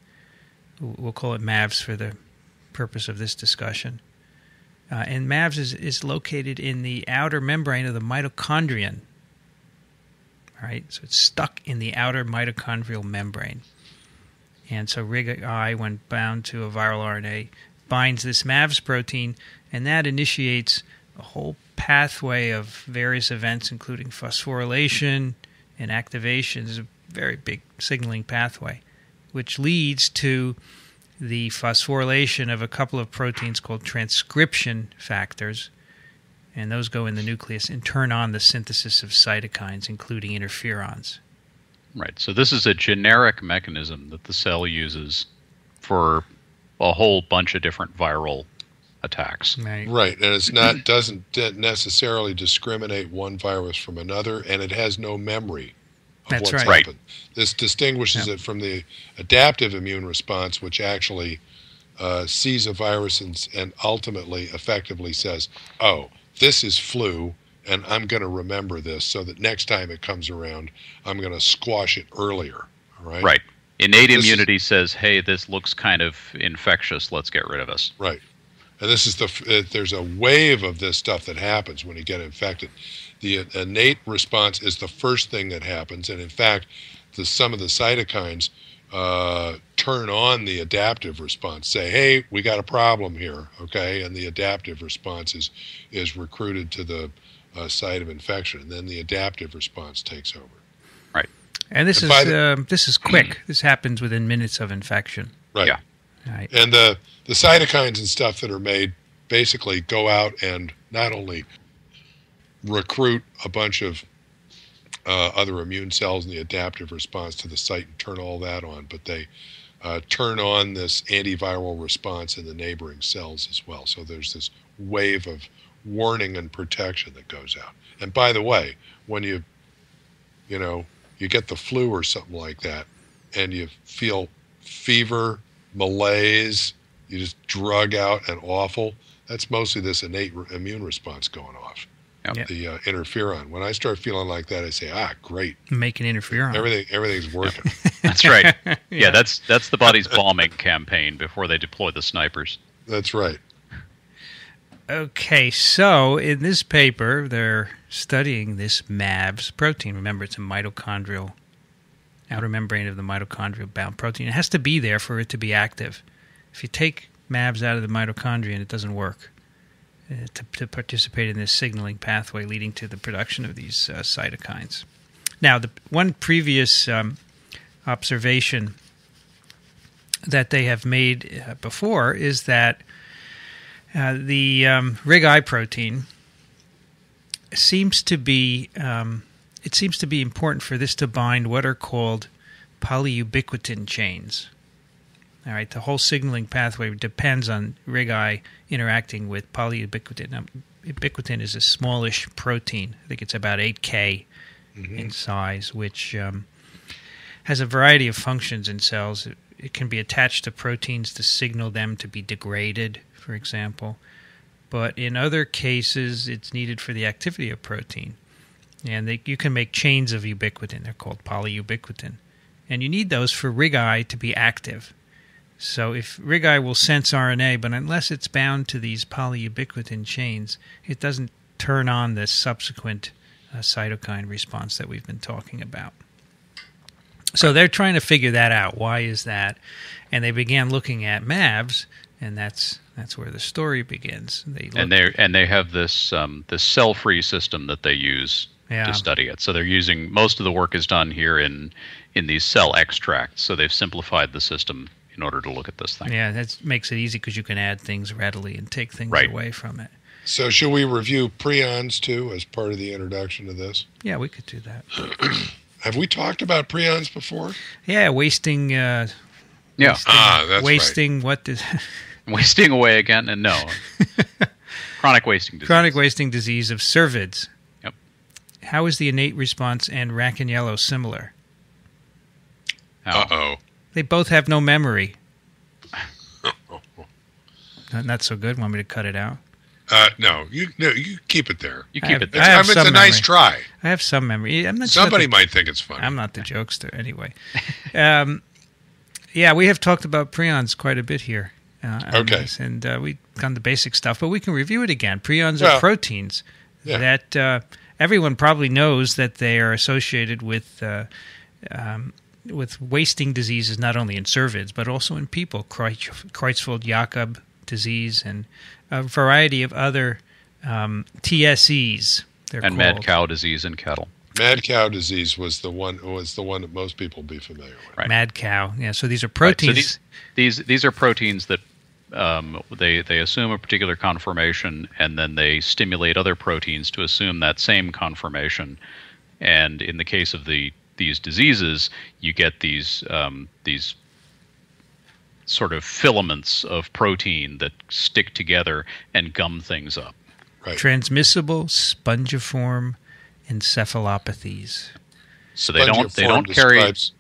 Speaker 1: We'll call it MAVS for the purpose of this discussion. Uh, and MAVS is, is located in the outer membrane of the mitochondrion. All right, so it's stuck in the outer mitochondrial membrane. And so RIG-I, when bound to a viral RNA, binds this MAVS protein, and that initiates a whole pathway of various events, including phosphorylation and activation. It's a very big signaling pathway, which leads to the phosphorylation of a couple of proteins called transcription factors. And those go in the nucleus and turn on the synthesis of cytokines, including interferons.
Speaker 3: Right. So this is a generic mechanism that the cell uses for a whole bunch of different viral attacks.
Speaker 1: Right.
Speaker 2: Right, and it's not doesn't necessarily discriminate one virus from another, and it has no memory of
Speaker 1: That's
Speaker 2: what's
Speaker 1: right.
Speaker 3: Right.
Speaker 2: happened. This distinguishes
Speaker 1: Yeah.
Speaker 2: it from the adaptive immune response, which actually uh, sees a virus and, and ultimately, effectively says, "Oh, this is flu." And I'm going to remember this so that next time it comes around, I'm going to squash it earlier. All right.
Speaker 3: Right. Innate
Speaker 2: This is-
Speaker 3: immunity says, "Hey, this looks kind of infectious. Let's get rid of us."
Speaker 2: Right. And this is the uh, there's a wave of this stuff that happens when you get infected. The innate response is the first thing that happens, and in fact, the some of the cytokines uh, turn on the adaptive response. Say, hey, we got a problem here, okay? And the adaptive response is is recruited to the uh, site of infection, and then the adaptive response takes over.
Speaker 1: Right, and this
Speaker 2: And
Speaker 1: is
Speaker 2: the-
Speaker 1: um, this is quick. this happens within minutes of infection.
Speaker 2: Right.
Speaker 3: Yeah.
Speaker 1: Right.
Speaker 2: And the the cytokines and stuff that are made basically go out and not only recruit a bunch of uh, other immune cells in the adaptive response to the site and turn all that on, but they uh, turn on this antiviral response in the neighboring cells as well. So there's this wave of warning and protection that goes out. And by the way, when you, you know, you get the flu or something like that, and you feel fever, malaise, you just drug out and awful. That's mostly this innate re- immune response going off.
Speaker 3: Yep.
Speaker 2: The uh, interferon. When I start feeling like that, I say, "Ah, great,
Speaker 1: Make an interferon.
Speaker 2: everything, everything's working."
Speaker 3: That's right. yeah. that's that's the body's bombing campaign before they deploy the snipers.
Speaker 2: That's right.
Speaker 1: Okay, so in this paper, they're studying this MAVS protein. Remember, it's a mitochondrial outer membrane of the mitochondrial bound protein. It has to be there for it to be active. If you take MAVS out of the mitochondria, and it doesn't work to, to participate in this signaling pathway leading to the production of these uh, cytokines. Now, the one previous um, observation that they have made uh, before is that uh, the um, RIG-I protein seems to be um, it seems to be important for this to bind what are called polyubiquitin chains. All right, the whole signaling pathway depends on RIG-I interacting with polyubiquitin. Now, ubiquitin is a smallish protein. I think it's about 8K
Speaker 2: Mm-hmm.
Speaker 1: in size, which um, has a variety of functions in cells. It, it can be attached to proteins to signal them to be degraded, for example. But in other cases, it's needed for the activity of protein. And they, you can make chains of ubiquitin. They're called polyubiquitin. And you need those for RIG-I to be active. So if RIG-I will sense RNA, but unless it's bound to these polyubiquitin chains, it doesn't turn on the subsequent uh, cytokine response that we've been talking about. So they're trying to figure that out. Why is that? And they began looking at MAVs, and that's that's where the story begins. They
Speaker 3: and they and they have this um, this cell free system that they use
Speaker 1: Yeah.
Speaker 3: to study it. So they're using most of the work is done here in in these cell extracts. So they've simplified the system in order to look at this thing.
Speaker 1: yeah, that makes it easy because you can add things readily and take things
Speaker 3: Right.
Speaker 1: away from it.
Speaker 2: So, should we review prions too as part of the introduction to this?
Speaker 1: Yeah, we could do that.
Speaker 2: Have we talked about prions before?
Speaker 1: Yeah, wasting. Uh,
Speaker 3: Yeah,
Speaker 1: wasting,
Speaker 2: Ah, that's
Speaker 1: wasting what is
Speaker 3: wasting away again, and no, chronic wasting disease.
Speaker 1: chronic wasting disease of cervids.
Speaker 3: Yep.
Speaker 1: How is the innate response and rack and yellow similar?
Speaker 2: Uh oh.
Speaker 1: They both have no memory. Not, not so good. Want me to cut it out?
Speaker 2: Uh, no, you no, you keep it there.
Speaker 3: You keep
Speaker 1: have-
Speaker 3: it
Speaker 2: It's,
Speaker 3: there.
Speaker 1: I have
Speaker 2: I mean, it's
Speaker 1: some
Speaker 2: a nice
Speaker 1: memory.
Speaker 2: try.
Speaker 1: I have some memory. I'm not
Speaker 2: Somebody
Speaker 1: Not
Speaker 2: might think it's funny.
Speaker 1: the, I'm not the jokester anyway. Um, yeah, we have talked about prions quite a bit here. Uh,
Speaker 2: Okay.
Speaker 1: this, and uh, we've gone the basic stuff, but we can review it again. Prions
Speaker 2: Well,
Speaker 1: are proteins
Speaker 2: yeah.
Speaker 1: that uh, everyone probably knows that they are associated with uh, um, with wasting diseases, not only in cervids but also in people, Creutzfeldt- Creutzfeldt-Jakob disease, and a variety of other um, TSEs. They're
Speaker 3: and mad cow disease in cattle.
Speaker 2: Mad cow disease was the one was the one that most people be familiar with.
Speaker 3: Right.
Speaker 1: Mad cow. Yeah, so these are
Speaker 3: Right,
Speaker 1: proteins.
Speaker 3: So these, these these are proteins that um, they they assume a particular conformation, and then they stimulate other proteins to assume that same conformation. And in the case of the these diseases, you get these um, these sort of filaments of protein that stick together and gum things up.
Speaker 2: Right.
Speaker 1: transmissible spongiform encephalopathies.
Speaker 3: So they don't they don't
Speaker 2: Spongiform
Speaker 3: carry
Speaker 2: describes-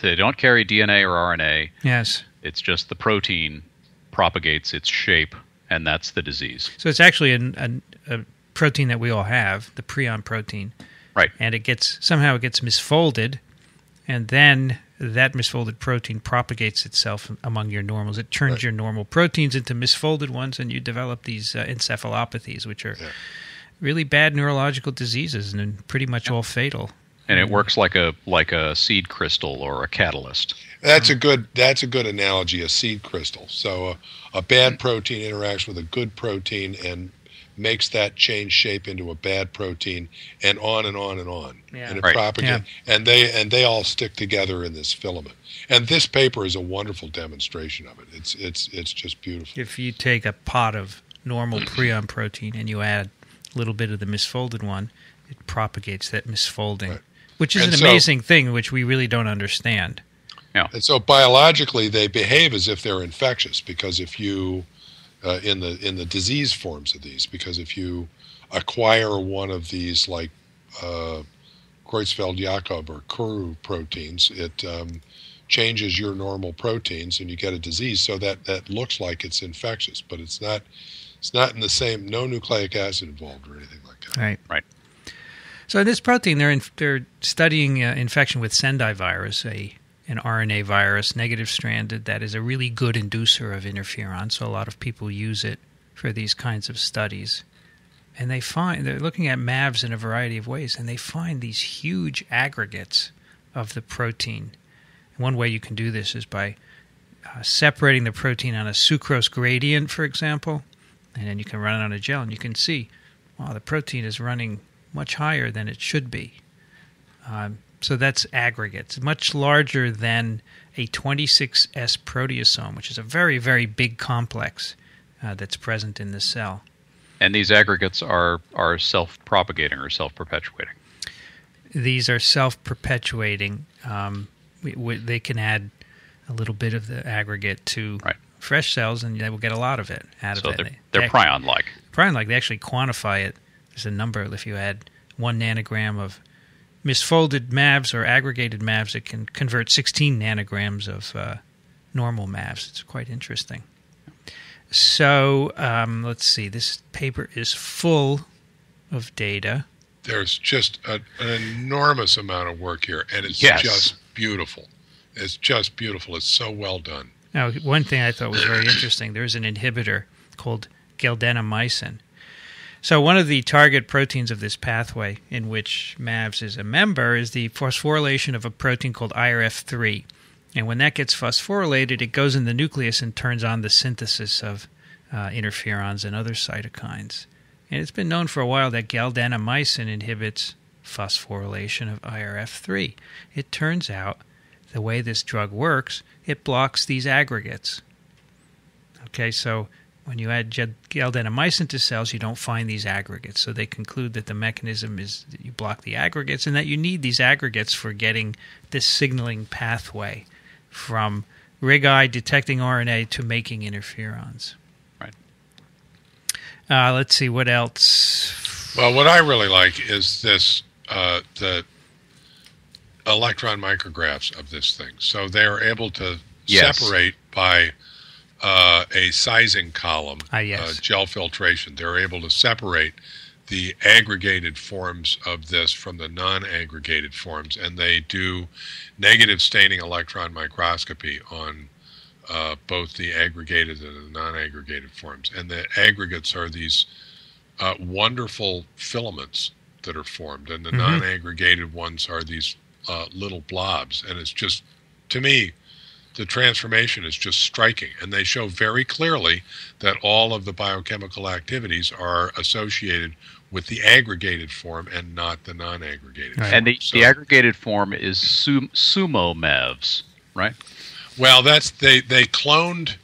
Speaker 3: they don't carry DNA or RNA.
Speaker 1: Yes.
Speaker 3: It's just the protein propagates its shape, and that's the disease.
Speaker 1: So it's actually an, an, a protein that we all have, the prion protein,
Speaker 3: Right.
Speaker 1: and it gets somehow it gets misfolded, and then that misfolded protein propagates itself among your normals. It turns
Speaker 2: Right.
Speaker 1: your normal proteins into misfolded ones, and you develop these uh, encephalopathies, which are
Speaker 2: Yeah.
Speaker 1: really bad neurological diseases and pretty much all fatal.
Speaker 3: and it works like a like a seed crystal or a catalyst.
Speaker 2: That's a good. That's a good analogy. A seed crystal. So a, a bad protein interacts with a good protein and makes that change shape into a bad protein, and on and on and on.
Speaker 1: Yeah.
Speaker 2: And it
Speaker 3: Right.
Speaker 2: propagates. And they and they all stick together in this filament. And this paper is a wonderful demonstration of it. It's it's it's just beautiful.
Speaker 1: If you take a pot of normal prion protein and you add a little bit of the misfolded one, it propagates that misfolding,
Speaker 2: Right.
Speaker 1: which is
Speaker 2: And
Speaker 1: an
Speaker 2: so-
Speaker 1: amazing thing, which we really don't understand. Yeah.
Speaker 2: And so biologically, they behave as if they're infectious because if you, uh, in the in the disease forms of these, because if you acquire one of these like uh, Creutzfeldt-Jakob or Kuru proteins, it um, changes your normal proteins and you get a disease. So that that looks like it's infectious, but it's not. It's not in the same. No nucleic acid involved or anything like that.
Speaker 1: Right.
Speaker 3: Right.
Speaker 1: So in this protein, they're in, they're studying uh, infection with Sendai virus, a an RNA virus, negative stranded, that is a really good inducer of interferon. So a lot of people use it for these kinds of studies. And they find they're looking at MAVs in a variety of ways, and they find these huge aggregates of the protein. One way you can do this is by uh, separating the protein on a sucrose gradient, for example, and then you can run it on a gel, and you can see, wow, the protein is running much higher than it should be. Um, so that's aggregates, much larger than a 26S proteasome, which is a very, very big complex uh, that's present in the cell.
Speaker 3: And these aggregates are are self propagating or self perpetuating.
Speaker 1: These are self perpetuating. Um, we, we, they can add a little bit of the aggregate to
Speaker 3: Right.
Speaker 1: fresh cells, and they will get a lot of it out
Speaker 3: So
Speaker 1: of it.
Speaker 3: they're,
Speaker 1: They-
Speaker 3: they're
Speaker 1: they-
Speaker 3: prion like.
Speaker 1: prion like they actually quantify it. There's a number. If you add one nanogram of misfolded MAVs or aggregated MAVs, it can convert 16 nanograms of uh, normal MAVs. It's quite interesting. So um, let's see. This paper is full of data.
Speaker 2: There's just a, an enormous amount of work here, and it's
Speaker 3: Yes.
Speaker 2: just beautiful. It's just beautiful. It's so well done.
Speaker 1: Now, one thing I thought was very interesting there's an inhibitor called geldenomycin. So, one of the target proteins of this pathway, in which MAVS is a member, is the phosphorylation of a protein called IRF3. And when that gets phosphorylated, it goes in the nucleus and turns on the synthesis of uh, interferons and other cytokines. And it's been known for a while that galdenomycin inhibits phosphorylation of IRF3. It turns out the way this drug works, it blocks these aggregates. Okay, so when you add gel- galdenomycin to cells, you don't find these aggregates. So they conclude that the mechanism is that you block the aggregates and that you need these aggregates for getting this signaling pathway from RIG-I detecting RNA to making interferons.
Speaker 3: Right.
Speaker 1: Uh, let's see what else.
Speaker 2: Well, what I really like is this uh, the electron micrographs of this thing. So they are able to
Speaker 3: Yes.
Speaker 2: separate by uh, a sizing column,
Speaker 1: Ah, yes.
Speaker 2: uh, gel filtration. They're able to separate the aggregated forms of this from the non-aggregated forms, and they do negative staining electron microscopy on uh, both the aggregated and the non-aggregated forms. And the aggregates are these uh, wonderful filaments that are formed, and the
Speaker 1: Mhm.
Speaker 2: non-aggregated ones are these uh, little blobs. And it's just, to me, the transformation is just striking, and they show very clearly that all of the biochemical activities are associated with the aggregated form and not the non-aggregated.
Speaker 1: Right.
Speaker 2: form.
Speaker 3: And the,
Speaker 2: So-
Speaker 3: the aggregated form is sum, sumo mavs, right?
Speaker 2: Well, that's they they cloned.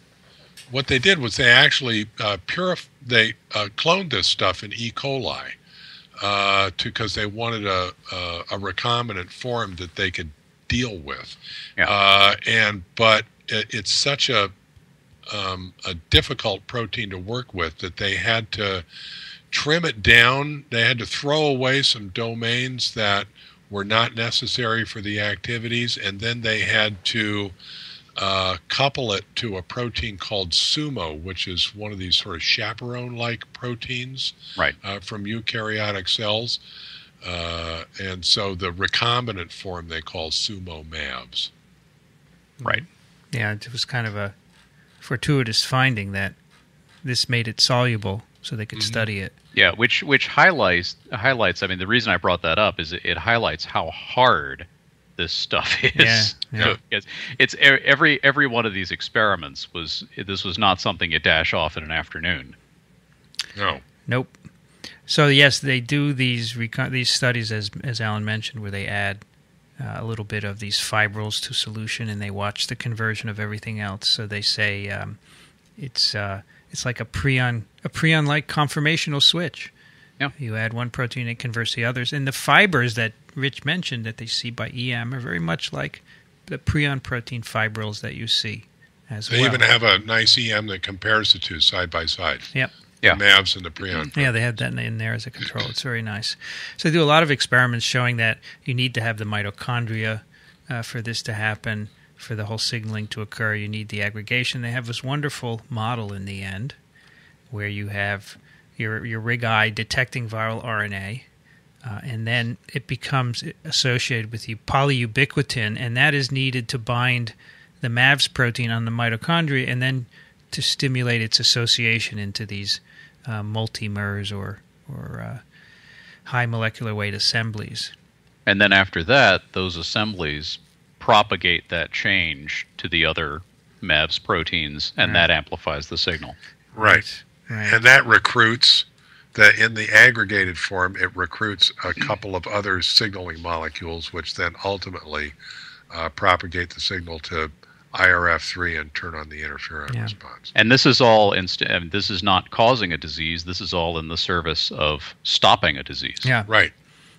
Speaker 2: What they did was they actually uh, purif- They uh, cloned this stuff in E. coli uh, because they wanted a, a a recombinant form that they could deal with.
Speaker 3: Yeah.
Speaker 2: Uh, and but it, it's such a um, a difficult protein to work with that they had to trim it down. They had to throw away some domains that were not necessary for the activities, and then they had to uh, couple it to a protein called sumo, which is one of these sort of chaperone-like proteins
Speaker 3: Right.
Speaker 2: uh, from eukaryotic cells. Uh, and so the recombinant form they call sumo mavs.
Speaker 3: Right.
Speaker 1: Yeah, it was kind of a fortuitous finding that this made it soluble so they could
Speaker 2: Mhm.
Speaker 1: study it.
Speaker 3: Yeah, which which highlights highlights. I mean, the reason I brought that up is it, it highlights how hard this stuff is.
Speaker 1: Yeah, yeah.
Speaker 3: It's, it's e- every every one of these experiments was this was not something you dash off in an afternoon.
Speaker 2: No.
Speaker 1: Nope. So yes, they do these recon- these studies as as Alan mentioned, where they add uh, a little bit of these fibrils to solution, and they watch the conversion of everything else. So they say um, it's uh, it's like a prion a prion like conformational switch.
Speaker 3: Yeah.
Speaker 1: You add one protein, it converts the others, and the fibers that Rich mentioned that they see by EM are very much like the prion protein fibrils that you see as
Speaker 2: They
Speaker 1: well.
Speaker 2: even have a nice EM that compares the two side by side.
Speaker 1: Yep.
Speaker 3: Yeah.
Speaker 2: The MAVs and the prion.
Speaker 1: Yeah, they have that in there as a control. It's very nice. So they do a lot of experiments showing that you need to have the mitochondria uh, for this to happen, for the whole signaling to occur. You need the aggregation. They have this wonderful model in the end where you have your your rig-I detecting viral RNA, uh, and then it becomes associated with you polyubiquitin, and that is needed to bind the MAVS protein on the mitochondria, and then to stimulate its association into these uh, multimers or or uh, high molecular weight assemblies.
Speaker 3: And then after that, those assemblies propagate that change to the other MAVS proteins, and
Speaker 1: Right.
Speaker 3: that amplifies the signal.
Speaker 2: Right.
Speaker 1: Right.
Speaker 2: And that recruits that in the aggregated form, it recruits a couple of other signaling molecules, which then ultimately uh, propagate the signal to IRF3 and turn on the interferon
Speaker 1: Yeah.
Speaker 2: response.
Speaker 3: And this is all inst- and this is not causing a disease. This is all in the service of stopping a disease.
Speaker 1: yeah.
Speaker 2: Right.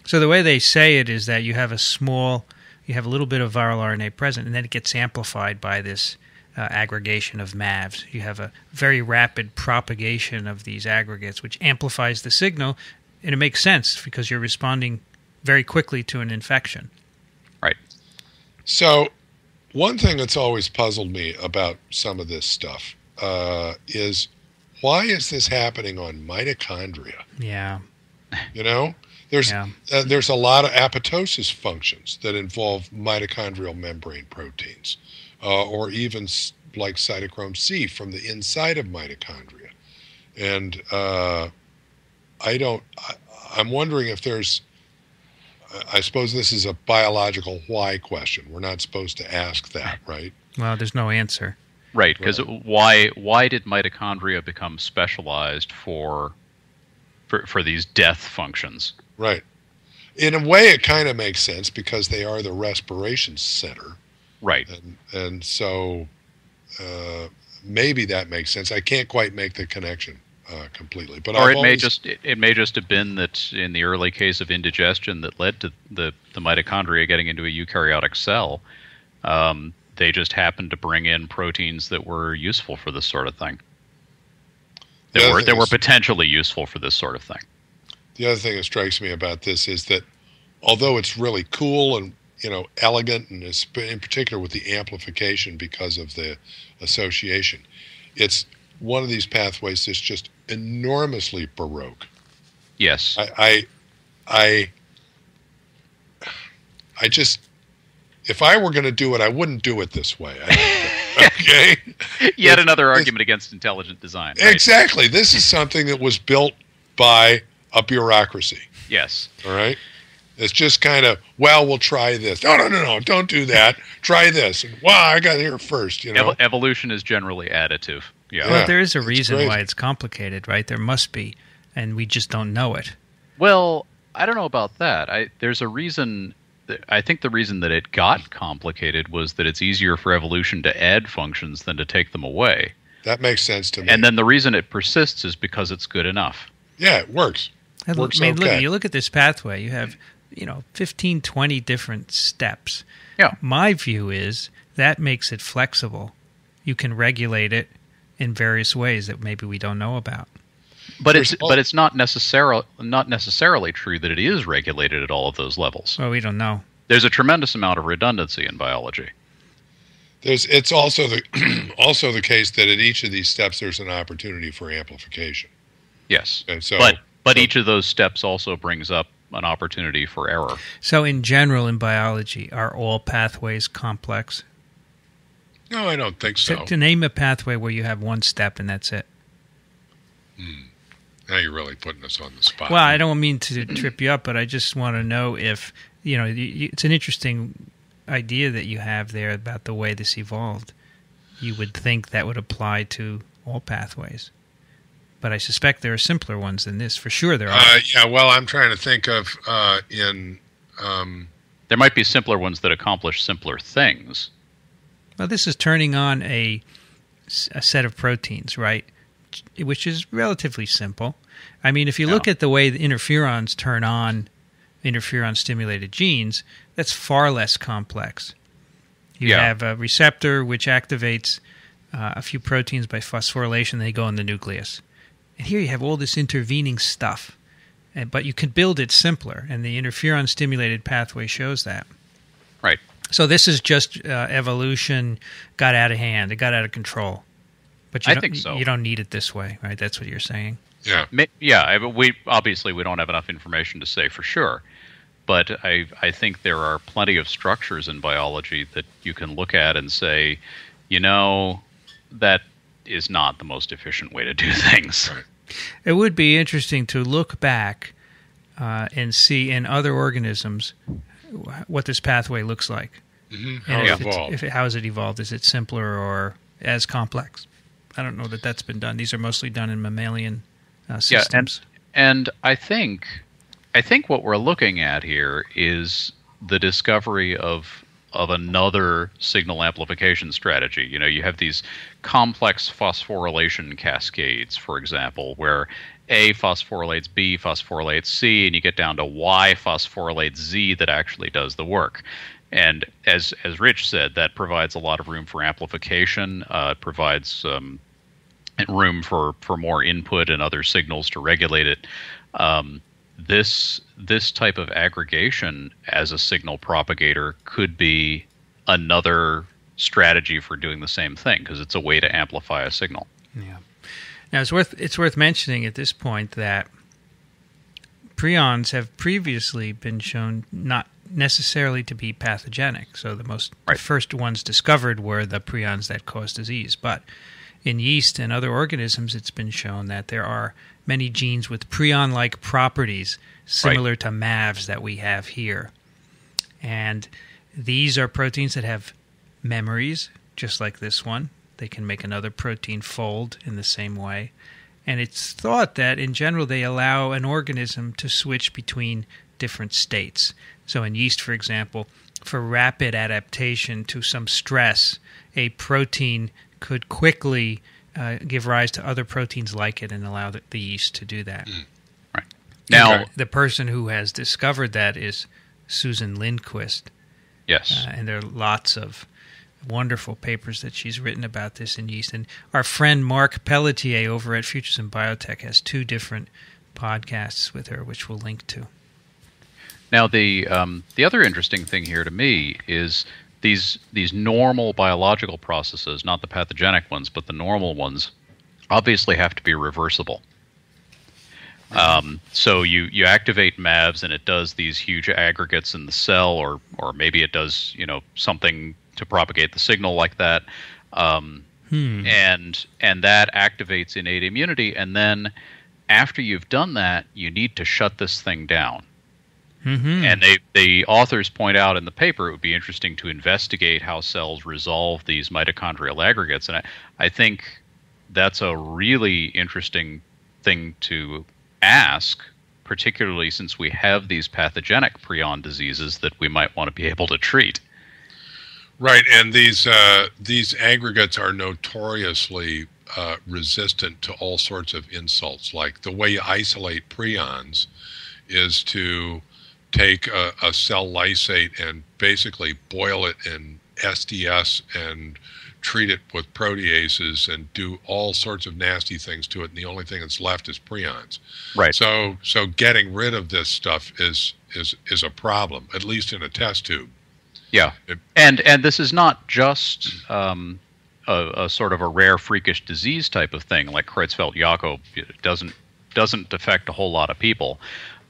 Speaker 1: So the way they say it is that you have a small, you have a little bit of viral RNA present, and then it gets amplified by this uh, aggregation of MAVs. You have a very rapid propagation of these aggregates, which amplifies the signal, and it makes sense because you're responding very quickly to an infection.
Speaker 3: Right.
Speaker 2: So, one thing that's always puzzled me about some of this stuff uh, is why is this happening on mitochondria?
Speaker 1: Yeah.
Speaker 2: You know, there's
Speaker 1: Yeah.
Speaker 2: uh, there's a lot of apoptosis functions that involve mitochondrial membrane proteins, uh, or even s- like cytochrome C from the inside of mitochondria. And uh, I don't. I, I'm wondering if there's. I- I suppose this is a biological why question. We're not supposed to ask that, right?
Speaker 1: Well, there's no answer.
Speaker 3: Right, because why why did mitochondria become specialized for for for these death functions?
Speaker 2: Right. In a way, it kind of makes sense because they are the respiration center.
Speaker 3: Right.
Speaker 2: and and so uh, maybe that makes sense. I can't quite make the connection uh, completely, but
Speaker 3: Or
Speaker 2: I've
Speaker 3: it may
Speaker 2: always-
Speaker 3: just it, it may just have been that in the early case of indigestion that led to the the mitochondria getting into a eukaryotic cell. Um, they just happened to bring in proteins that were useful for this sort of thing.
Speaker 2: The
Speaker 3: That
Speaker 2: other
Speaker 3: were that were potentially useful for this sort of thing.
Speaker 2: the other thing that strikes me about this is that although it's really cool and you know elegant, and it's, in particular with the amplification because of the association, it's one of these pathways is just enormously baroque.
Speaker 3: Yes.
Speaker 2: I, I, I, I just, if I were going to do it, I wouldn't do it this way. Okay,
Speaker 3: Yet another
Speaker 2: it's-
Speaker 3: argument against intelligent design. right?
Speaker 2: exactly. This is something that was built by a bureaucracy.
Speaker 3: Yes.
Speaker 2: All right, it's just kind of, well, we'll try this. No, no, no, no, don't do that. Try this. And wow, I got here first. You know,
Speaker 3: Evo- evolution is generally additive. Yeah.
Speaker 2: Yeah.
Speaker 1: Well, there is a reason
Speaker 2: crazy.
Speaker 1: why it's complicated, right? There must be, and we just don't know it.
Speaker 3: Well, I don't know about that. I there's a reason. that- I think the reason that it got complicated was that it's easier for evolution to add functions than to take them away.
Speaker 2: that makes sense to me.
Speaker 3: And then the reason it persists is because it's good enough.
Speaker 2: yeah, it works.
Speaker 1: And look-
Speaker 2: Works
Speaker 1: I mean, look,
Speaker 2: okay.
Speaker 1: you look at this pathway, you have, you know, 15, 20 different steps.
Speaker 3: Yeah.
Speaker 1: My view is that makes it flexible. You can regulate it in various ways that maybe we don't know about.
Speaker 3: But it's
Speaker 2: There's
Speaker 3: but it's not necessarily not necessarily true that it is regulated at all of those levels.
Speaker 1: Well, we don't know.
Speaker 3: There's a tremendous amount of redundancy in biology.
Speaker 2: There's, it's also the also the case that at each of these steps there's an opportunity for amplification.
Speaker 3: Yes.
Speaker 2: And so,
Speaker 3: but but
Speaker 2: so-
Speaker 3: each of those steps also brings up an opportunity for error.
Speaker 1: So, in general, in biology, are all pathways complex?
Speaker 2: No, I don't think so.
Speaker 1: to name a pathway where you have one step and that's it.
Speaker 2: Now you're really putting us on the spot.
Speaker 1: Well, I don't mean to trip you up, but I just want to know if you know. y- y- It's an interesting idea that you have there about the way this evolved. You would think that would apply to all pathways, but I suspect there are simpler ones than this. For sure, there are.
Speaker 2: Uh, yeah, well, I'm trying to think of uh, in. Um,
Speaker 3: There might be simpler ones that accomplish simpler things.
Speaker 1: Well, this is turning on a, a set of proteins, right? Which is relatively simple. I mean, if you look at the way the interferons turn on interferon stimulated genes, that's far less complex. You
Speaker 3: Yeah.
Speaker 1: have a receptor which activates uh, a few proteins by phosphorylation, they go in the nucleus. And here you have all this intervening stuff. And, but you can build it simpler, and the interferon stimulated pathway shows that.
Speaker 3: Right.
Speaker 1: So this is just uh, evolution got out of hand. It got out of control. But you
Speaker 3: I
Speaker 1: don't,
Speaker 3: think so.
Speaker 1: You don't need it this way, right? That's what you're saying.
Speaker 2: yeah,
Speaker 3: Yeah, I- but we obviously we don't have enough information to say for sure, but I I think there are plenty of structures in biology that you can look at and say, you know, that is not the most efficient way to do things.
Speaker 2: Right.
Speaker 1: It would be interesting to look back uh, and see in other organisms wh- what this pathway looks like.
Speaker 2: hmm
Speaker 1: And
Speaker 2: how
Speaker 1: if
Speaker 2: it.
Speaker 1: If it, how has it evolved? Is it simpler or as complex? I don't know that that's been done. These are mostly done in mammalian uh,
Speaker 3: Yeah, and
Speaker 1: systems.
Speaker 3: and I think I think what we're looking at here is the discovery of of another signal amplification strategy. You know, you have these complex phosphorylation cascades, for example, where A phosphorylates B phosphorylates C, and you get down to Y phosphorylates Z that actually does the work. and as as Rich said, that provides a lot of room for amplification. Uh, it provides um, room for for more input and other signals to regulate it. Um, this this type of aggregation as a signal propagator could be another strategy for doing the same thing because it's a way to amplify a signal.
Speaker 1: Yeah. Now it's worth it's worth mentioning at this point that prions have previously been shown not necessarily to be pathogenic. So the most
Speaker 3: right.
Speaker 1: the first ones discovered were the prions that cause disease, but in yeast and other organisms, it's been shown that there are many genes with prion like properties similar right. to MAVs that we have here. And these are proteins that have memories, just like this one. They can make another protein fold in the same way. And it's thought that in general they allow an organism to switch between different states. So, in yeast, for example, for rapid adaptation to some stress, a protein could quickly uh, give rise to other proteins like it and allow the, the yeast to do that. Mm.
Speaker 3: Right. Now,
Speaker 1: the, the, person who has discovered that is Susan Lindquist.
Speaker 3: Yes.
Speaker 1: Uh, and there are lots of wonderful papers that she's written about this in yeast. And our friend Mark Pelletier over at Futures in Biotech has two different podcasts with her, which we'll link to.
Speaker 3: Now, the um, the other interesting thing here to me is these these normal biological processes, not the pathogenic ones, but the normal ones, obviously have to be reversible. Um, so you you activate MAVs and it does these huge aggregates in the cell, or or maybe it does you know something to propagate the signal like that, um,
Speaker 1: hmm.
Speaker 3: and and that activates innate immunity, and then after you've done that, you need to shut this thing down.
Speaker 1: Mm-hmm.
Speaker 3: And they, the authors point out in the paper it would be interesting to investigate how cells resolve these mitochondrial aggregates. And I, I think that's a really interesting thing to ask, particularly since we have these pathogenic prion diseases that we might want to be able to treat.
Speaker 2: Right, and these uh, these aggregates are notoriously uh, resistant to all sorts of insults. Like the way you isolate prions is to take a, a cell lysate and basically boil it in SDS and treat it with proteases and do all sorts of nasty things to it and the only thing that's left is prions.
Speaker 3: Right.
Speaker 2: So so getting rid of this stuff is is is a problem at least in a test tube
Speaker 3: yeah and and this is not just um, a, a, sort of a rare freakish disease type of thing like Creutzfeldt-Jakob doesn't doesn't affect a whole lot of people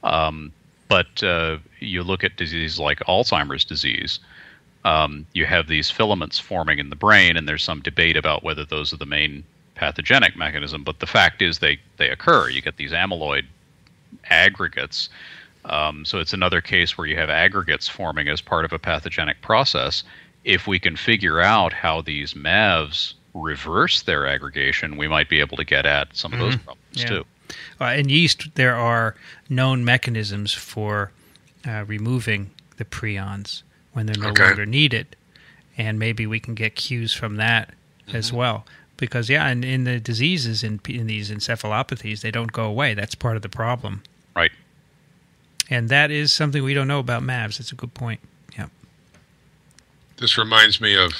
Speaker 3: um, but uh, you look at diseases like Alzheimer's disease, um, you have these filaments forming in the brain, and there's some debate about whether those are the main pathogenic mechanism. But the fact is, they they occur. You get these amyloid aggregates. Um, so it's another case where you have aggregates forming as part of a pathogenic process. If we can figure out how these MAVs reverse their aggregation, we might be able to get at some of those mm-hmm. problems
Speaker 1: yeah.
Speaker 3: too.
Speaker 1: Uh, in yeast, there are known mechanisms for uh, removing the prions when they're no
Speaker 2: okay.
Speaker 1: longer needed, and maybe we can get cues from that mm-hmm. as well. Because yeah, in, in the diseases in in these encephalopathies, they don't go away. That's part of the problem.
Speaker 3: Right.
Speaker 1: And that is something we don't know about MAVs. That's a good point. Yeah.
Speaker 2: This reminds me of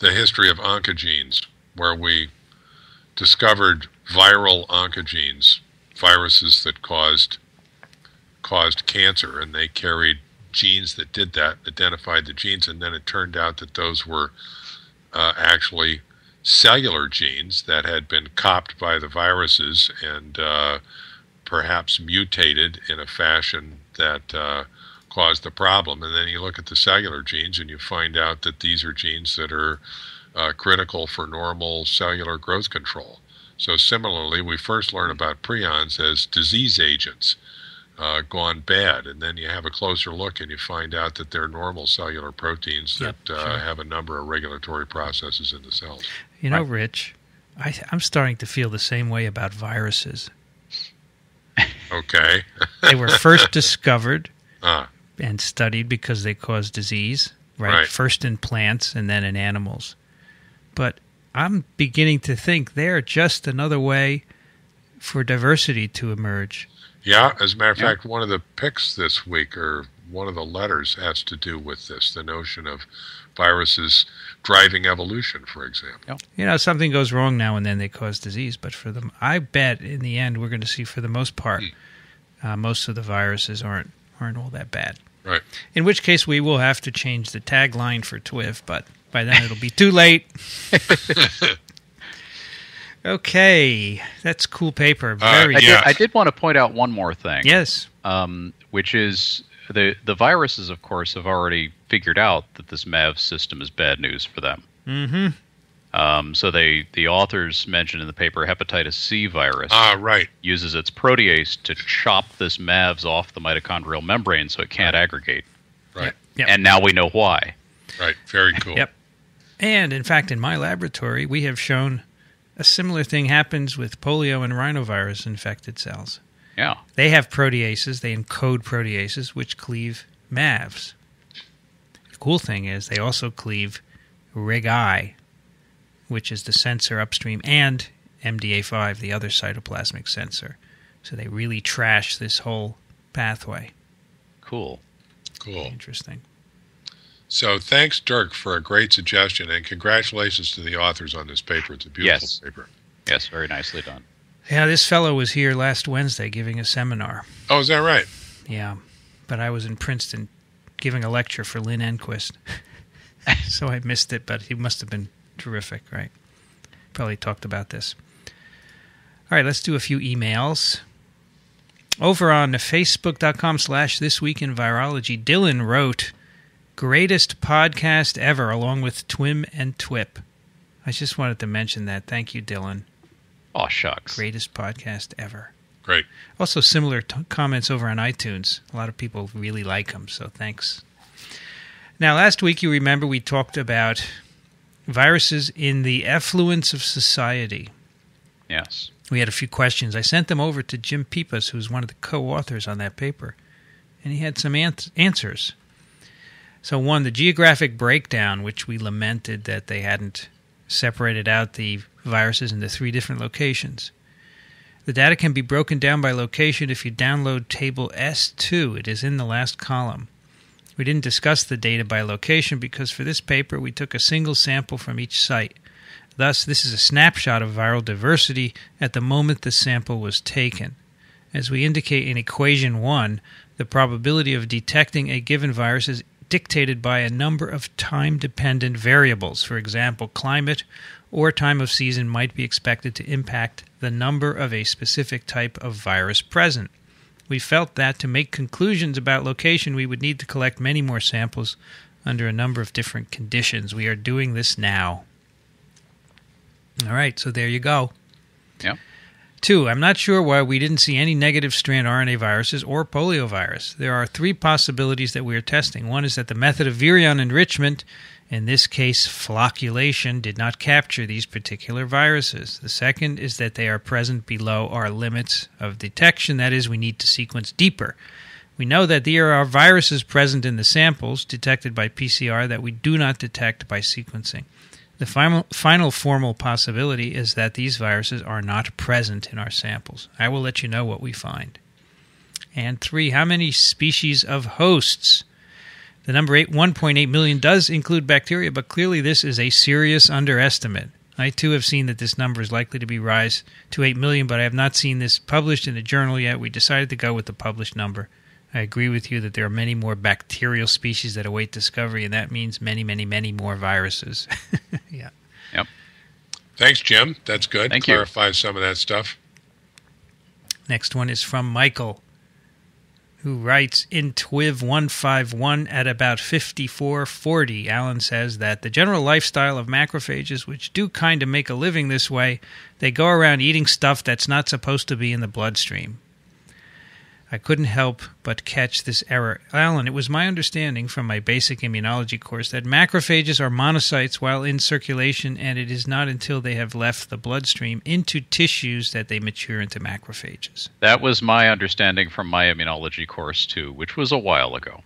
Speaker 2: the history of oncogenes, where we discovered viral oncogenes, viruses that caused caused cancer, and they carried genes that did that, identified the genes, and then it turned out that those were uh, actually cellular genes that had been copped by the viruses and uh, perhaps mutated in a fashion that uh, caused the problem. And then you look at the cellular genes and you find out that these are genes that are uh, critical for normal cellular growth control. So, similarly, we first learn about prions as disease agents uh, gone bad, and then you have a closer look and you find out that they're normal cellular proteins that
Speaker 1: yep,
Speaker 2: uh,
Speaker 1: sure.
Speaker 2: have a number of regulatory processes in the cells.
Speaker 1: You know, Rich, I, I'm starting to feel the same way about viruses.
Speaker 2: Okay.
Speaker 1: they were first discovered
Speaker 2: ah.
Speaker 1: and studied because they cause disease, right?
Speaker 2: Right.
Speaker 1: First in plants and then in animals. But I'm beginning to think they're just another way for diversity to emerge.
Speaker 2: Yeah, as a matter of
Speaker 3: Yeah.
Speaker 2: fact, one of the picks this week, or one of the letters has to do with this the notion of viruses driving evolution, for example.
Speaker 1: You know, something goes wrong now and then they cause disease, but for them, I bet in the end we're going to see for the most part, uh, most of the viruses aren't aren't all that bad.
Speaker 2: Right.
Speaker 1: In which case, we will have to change the tagline for TWIV, but by then it'll be too late. okay, that's cool paper. Very
Speaker 3: I,
Speaker 2: Yeah.
Speaker 3: did, I did want to point out one more thing.
Speaker 1: yes.
Speaker 3: um, which is the the viruses, of course, have already figured out that this MAV system is bad news for them.
Speaker 1: Mm-hmm.
Speaker 3: Um, so they the authors mentioned in the paper hepatitis C virus
Speaker 2: Ah, right.
Speaker 3: uses its protease to chop this MAVs off the mitochondrial membrane so it can't aggregate.
Speaker 2: Right.
Speaker 1: Yep.
Speaker 3: And now we know why.
Speaker 2: Right. Very cool.
Speaker 1: Yep. And in fact, in my laboratory, we have shown a similar thing happens with polio and rhinovirus infected cells.
Speaker 3: Yeah.
Speaker 1: They have proteases, they encode proteases, which cleave MAVs. The cool thing is they also cleave RIG-I, which is the sensor upstream, and MDA5, the other cytoplasmic sensor. So they really trash this whole pathway.
Speaker 3: Cool.
Speaker 2: Cool.
Speaker 1: Interesting.
Speaker 2: So thanks, Dirk, for a great suggestion, and congratulations to the authors on this paper. It's a beautiful
Speaker 3: Yes.
Speaker 2: paper.
Speaker 3: Yes, very nicely done.
Speaker 1: Yeah, this fellow was here last Wednesday giving a seminar.
Speaker 2: Oh, is that right?
Speaker 1: Yeah, but I was in Princeton giving a lecture for Lynn Enquist. so I missed it, but he must have been terrific, right? Probably talked about this. All right, let's do a few emails. Over on facebook.com slash this week in virology, Dylan wrote, greatest podcast ever, along with Twim and Twip. I just wanted to mention that. Thank you, Dylan.
Speaker 3: Oh shucks.
Speaker 1: Greatest podcast ever.
Speaker 2: Great.
Speaker 1: Also, similar t- comments over on iTunes. A lot of people really like them, so thanks. Now, last week, you remember we talked about viruses in the effluence of society.
Speaker 3: Yes.
Speaker 1: We had a few questions. I sent them over to Jim Peepus, who's one of the co authors on that paper, and he had some an- answers. So, one, the geographic breakdown, which we lamented that they hadn't separated out the viruses into three different locations. The data can be broken down by location if you download table S2. It is in the last column. We didn't discuss the data by location because for this paper we took a single sample from each site. Thus, this is a snapshot of viral diversity at the moment the sample was taken. As we indicate in equation 1, the probability of detecting a given virus is dictated by a number of time dependent variables. For example, climate or time of season might be expected to impact the number of a specific type of virus present. We felt that to make conclusions about location, we would need to collect many more samples under a number of different conditions. We are doing this now. All right, so there you go.
Speaker 3: Yep.
Speaker 1: Two, I'm not sure why we didn't see any negative strand RNA viruses or poliovirus. There are three possibilities that we are testing. One is that the method of virion enrichment, in this case flocculation, did not capture these particular viruses. The second is that they are present below our limits of detection, that is, we need to sequence deeper. We know that there are viruses present in the samples detected by PCR that we do not detect by sequencing. The final, final formal possibility is that these viruses are not present in our samples. I will let you know what we find. And three, how many species of hosts? The number eight, 1.8 million does include bacteria, but clearly this is a serious underestimate. I too have seen that this number is likely to be rise to 8 million, but I have not seen this published in a journal yet. We decided to go with the published number. I agree with you that there are many more bacterial species that await discovery, and that means many, many, many more viruses. yeah. Yep.
Speaker 2: Thanks, Jim. That's good.
Speaker 3: Thank you.
Speaker 2: Clarifies some of that stuff.
Speaker 1: Next one is from Michael, who writes in TWIV 151 at about 5440. Alan says that the general lifestyle of macrophages, which do kind of make a living this way, they go around eating stuff that's not supposed to be in the bloodstream. I couldn't help but catch this error. Alan, it was my understanding from my basic immunology course that macrophages are monocytes while in circulation, and it is not until they have left the bloodstream into tissues that they mature into macrophages.
Speaker 3: That was my understanding from my immunology course too, which was a while ago.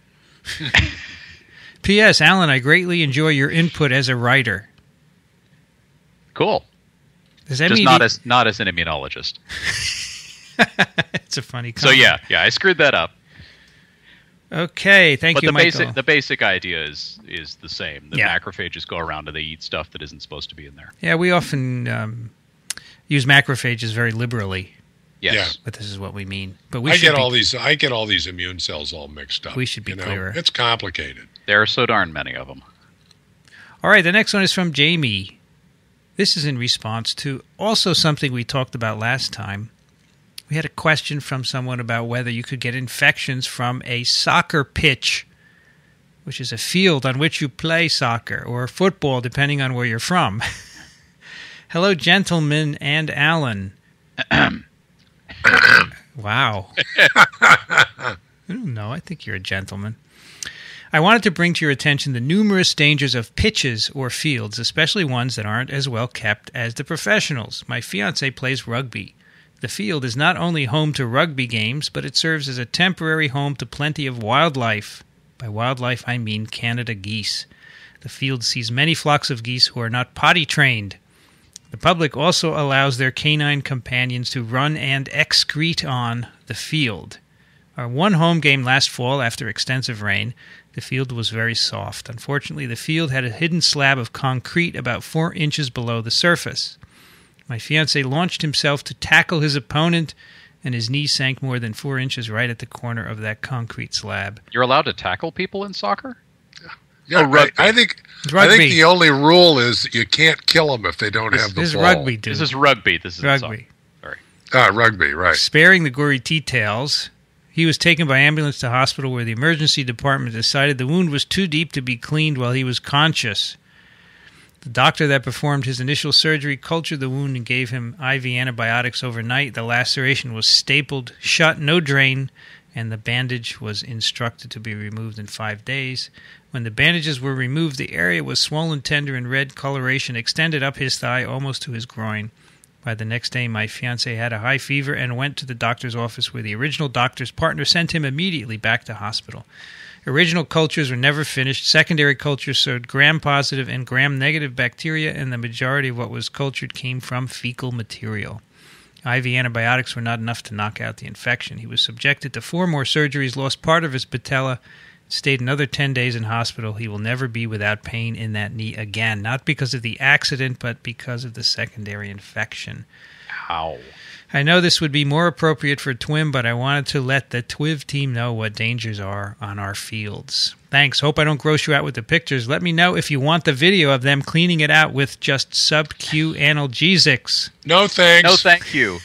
Speaker 1: P.S. Alan, I greatly enjoy your input as a writer.
Speaker 3: Cool.
Speaker 1: Does that
Speaker 3: Just
Speaker 1: mean
Speaker 3: not as not as an immunologist.
Speaker 1: it's a funny
Speaker 3: So yeah, yeah, I screwed that up.
Speaker 1: Okay, thank
Speaker 3: but
Speaker 1: you,
Speaker 3: the
Speaker 1: Michael.
Speaker 3: basic the basic idea is is the same. The
Speaker 1: Yeah.
Speaker 3: macrophages go around and they eat stuff that isn't supposed to be in there.
Speaker 1: yeah, we often um, use macrophages very liberally,
Speaker 3: Yes.
Speaker 2: Yeah.
Speaker 1: but this is what we mean. But we
Speaker 2: I get
Speaker 1: be,
Speaker 2: all these. I get all these immune cells all mixed up.
Speaker 1: We should be
Speaker 2: you know?
Speaker 1: clearer.
Speaker 2: It's complicated.
Speaker 3: There are so darn many of them.
Speaker 1: All right, the next one is from Jamie. This is in response to also something we talked about last time. We had a question from someone about whether you could get infections from a soccer pitch, which is a field on which you play soccer, or football, depending on where you're from. Hello, gentlemen and Alan. wow. Mm, Don't know. I think you're a gentleman. I wanted to bring to your attention the numerous dangers of pitches or fields, especially ones that aren't as well kept as the professionals. My fiance plays rugby. The field is not only home to rugby games, but it serves as a temporary home to plenty of wildlife. By wildlife, I mean Canada geese. The field sees many flocks of geese who are not potty trained. The public also allows their canine companions to run and excrete on the field. Our one home game last fall, after extensive rain, the field was very soft. Unfortunately, the field had a hidden slab of concrete about four inches below the surface. My fiance launched himself to tackle his opponent, and his knee sank more than four inches right at the corner of that concrete slab.
Speaker 3: You're allowed to tackle people in soccer?
Speaker 2: Yeah,
Speaker 3: Oh, rugby.
Speaker 2: I, I think.
Speaker 1: It's
Speaker 2: I think the only rule is you can't kill them if they don't
Speaker 3: This-
Speaker 2: have the
Speaker 1: this is
Speaker 2: ball.
Speaker 1: rugby, dude.
Speaker 3: This is rugby. This is
Speaker 1: rugby.
Speaker 2: Ah, rugby, right?
Speaker 1: Sparing the gory details, he was taken by ambulance to hospital where the emergency department decided the wound was too deep to be cleaned while he was conscious. The doctor that performed his initial surgery cultured the wound and gave him IV antibiotics overnight. The laceration was stapled shut, no drain, and the bandage was instructed to be removed in five days. When the bandages were removed, the area was swollen, tender, and red coloration extended up his thigh almost to his groin. By the next day, my fiance had a high fever and went to the doctor's office where the original doctor's partner sent him immediately back to hospital. Original cultures were never finished. Secondary cultures showed gram positive and gram negative bacteria, and the majority of what was cultured came from fecal material. IV antibiotics were not enough to knock out the infection. He was subjected to four more surgeries, lost part of his patella, stayed another 10 days in hospital. He will never be without pain in that knee again, not because of the accident, but because of the secondary infection.
Speaker 3: How?
Speaker 1: I know this would be more appropriate for TWIM, but I wanted to let the TWIV team know what dangers are on our fields. Thanks. Hope I don't gross you out with the pictures. Let me know if you want the video of them cleaning it out with just sub Q analgesics.
Speaker 2: No thanks.
Speaker 3: No, thank you.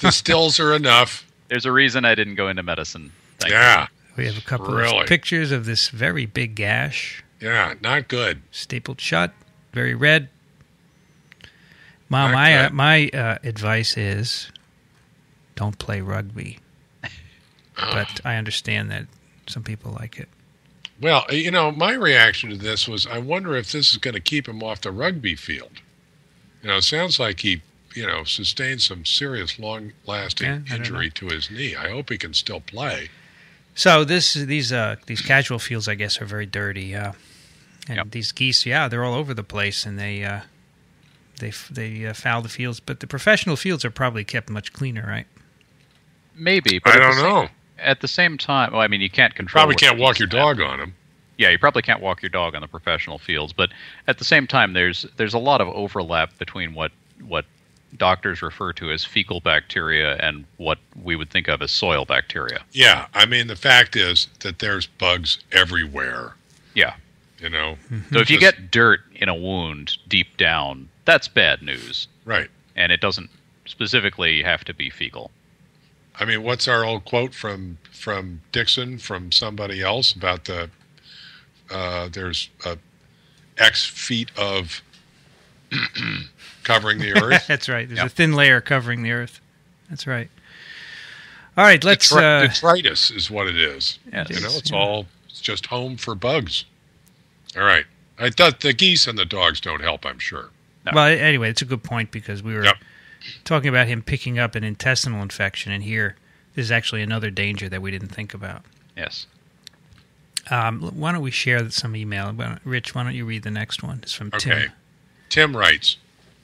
Speaker 2: the stills are enough.
Speaker 3: There's a reason I didn't go into medicine. Thank you.
Speaker 2: yeah,
Speaker 1: We have a couple
Speaker 2: Really?
Speaker 1: of pictures of this very big gash,
Speaker 2: yeah, not good.
Speaker 1: stapled shut, very red. Mom,
Speaker 2: Not
Speaker 1: my uh, my uh, advice is don't play rugby, but I understand that some people like it.
Speaker 2: Well, you know, my reaction to this was, I wonder if this is going to keep him off the rugby field. You know, it sounds like he, you know, sustained some serious, long-lasting
Speaker 1: Yeah,
Speaker 2: injury to his knee. I hope he can still play.
Speaker 1: So this these uh these casual fields I guess are very dirty. Uh, and
Speaker 3: Yep.
Speaker 1: these geese, yeah, they're all over the place, and they uh, they they uh, foul the fields. But the professional fields are probably kept much cleaner, right?
Speaker 3: Maybe, but
Speaker 2: I
Speaker 3: at the
Speaker 2: don't
Speaker 3: same-
Speaker 2: know.
Speaker 3: At the same time, well, I mean, you can't control.
Speaker 2: Probably can't walk
Speaker 3: geese
Speaker 2: your
Speaker 3: have.
Speaker 2: dog on them.
Speaker 3: Yeah, you probably can't walk your dog on the professional fields, but at the same time, there's there's a lot of overlap between what what doctors refer to as fecal bacteria and what we would think of as soil bacteria.
Speaker 2: Yeah, I mean, the fact is that there's bugs everywhere.
Speaker 3: Yeah.
Speaker 2: You know,
Speaker 3: So if you get dirt in a wound deep down, that's bad news,
Speaker 2: right?
Speaker 3: and it doesn't specifically have to be fecal.
Speaker 2: I mean, what's our old quote from from Dixon from somebody else about the uh, there's a X feet of covering the earth.
Speaker 1: That's right. There's
Speaker 3: Yep.
Speaker 1: a thin layer covering the earth. That's right. All right, let's.
Speaker 2: Detri-
Speaker 1: Uh,
Speaker 2: detritus is what it is.
Speaker 3: Yes.
Speaker 2: You know, it's
Speaker 1: Yeah.
Speaker 2: all it's just home for bugs. All right. I thought the geese and the dogs don't help. I'm sure.
Speaker 3: No.
Speaker 1: well, anyway, it's a good point because we were
Speaker 2: Yep.
Speaker 1: talking about him picking up an intestinal infection, and here this is actually another danger that we didn't think about.
Speaker 3: Yes.
Speaker 1: Um, why don't we share some email? Rich, why don't you read the next one? It's from
Speaker 2: Okay.
Speaker 1: Tim.
Speaker 2: Tim writes,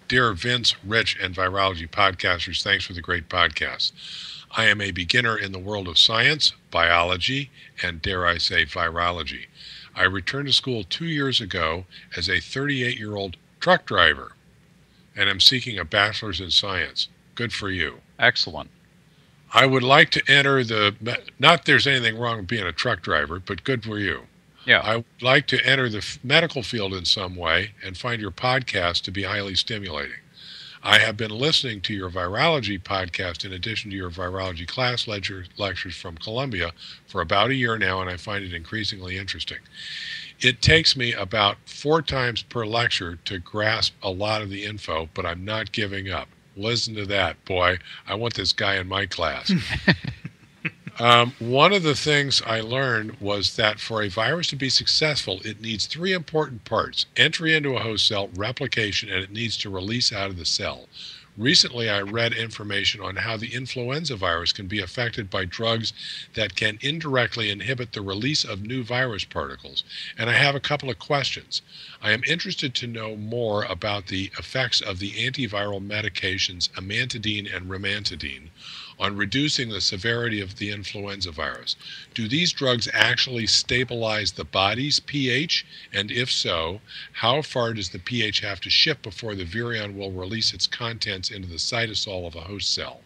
Speaker 2: Dear Vince, Rich, and Virology podcasters, thanks for the great podcast. I am a beginner in the world of science, biology, and dare I say, virology. I returned to school two years ago as a 38 year old truck driver and am seeking a bachelor's in science. Good for you.
Speaker 3: Excellent.
Speaker 2: I would like to enter the, not there's anything wrong with being a truck driver, but good for you.
Speaker 3: Yeah.
Speaker 2: I would like to enter the f- medical field in some way and find your podcast to be highly stimulating. I have been listening to your virology podcast in addition to your virology class lecture, lectures from Columbia for about a year now, and I find it increasingly interesting. It takes me about four times per lecture to grasp a lot of the info, but I'm not giving up. Listen to that, boy. I want this guy in my class. Um, one of the things I learned was that for a virus to be successful, it needs three important parts entry into a host cell, replication, and it needs to release out of the cell. Recently, I read information on how the influenza virus can be affected by drugs that can indirectly inhibit the release of new virus particles. And I have a couple of questions. I am interested to know more about the effects of the antiviral medications amantadine and rimantadine on reducing the severity of the influenza virus. Do these drugs actually stabilize the body's pH? And if so, how far does the pH have to shift before the virion will release its contents into the cytosol of a host cell?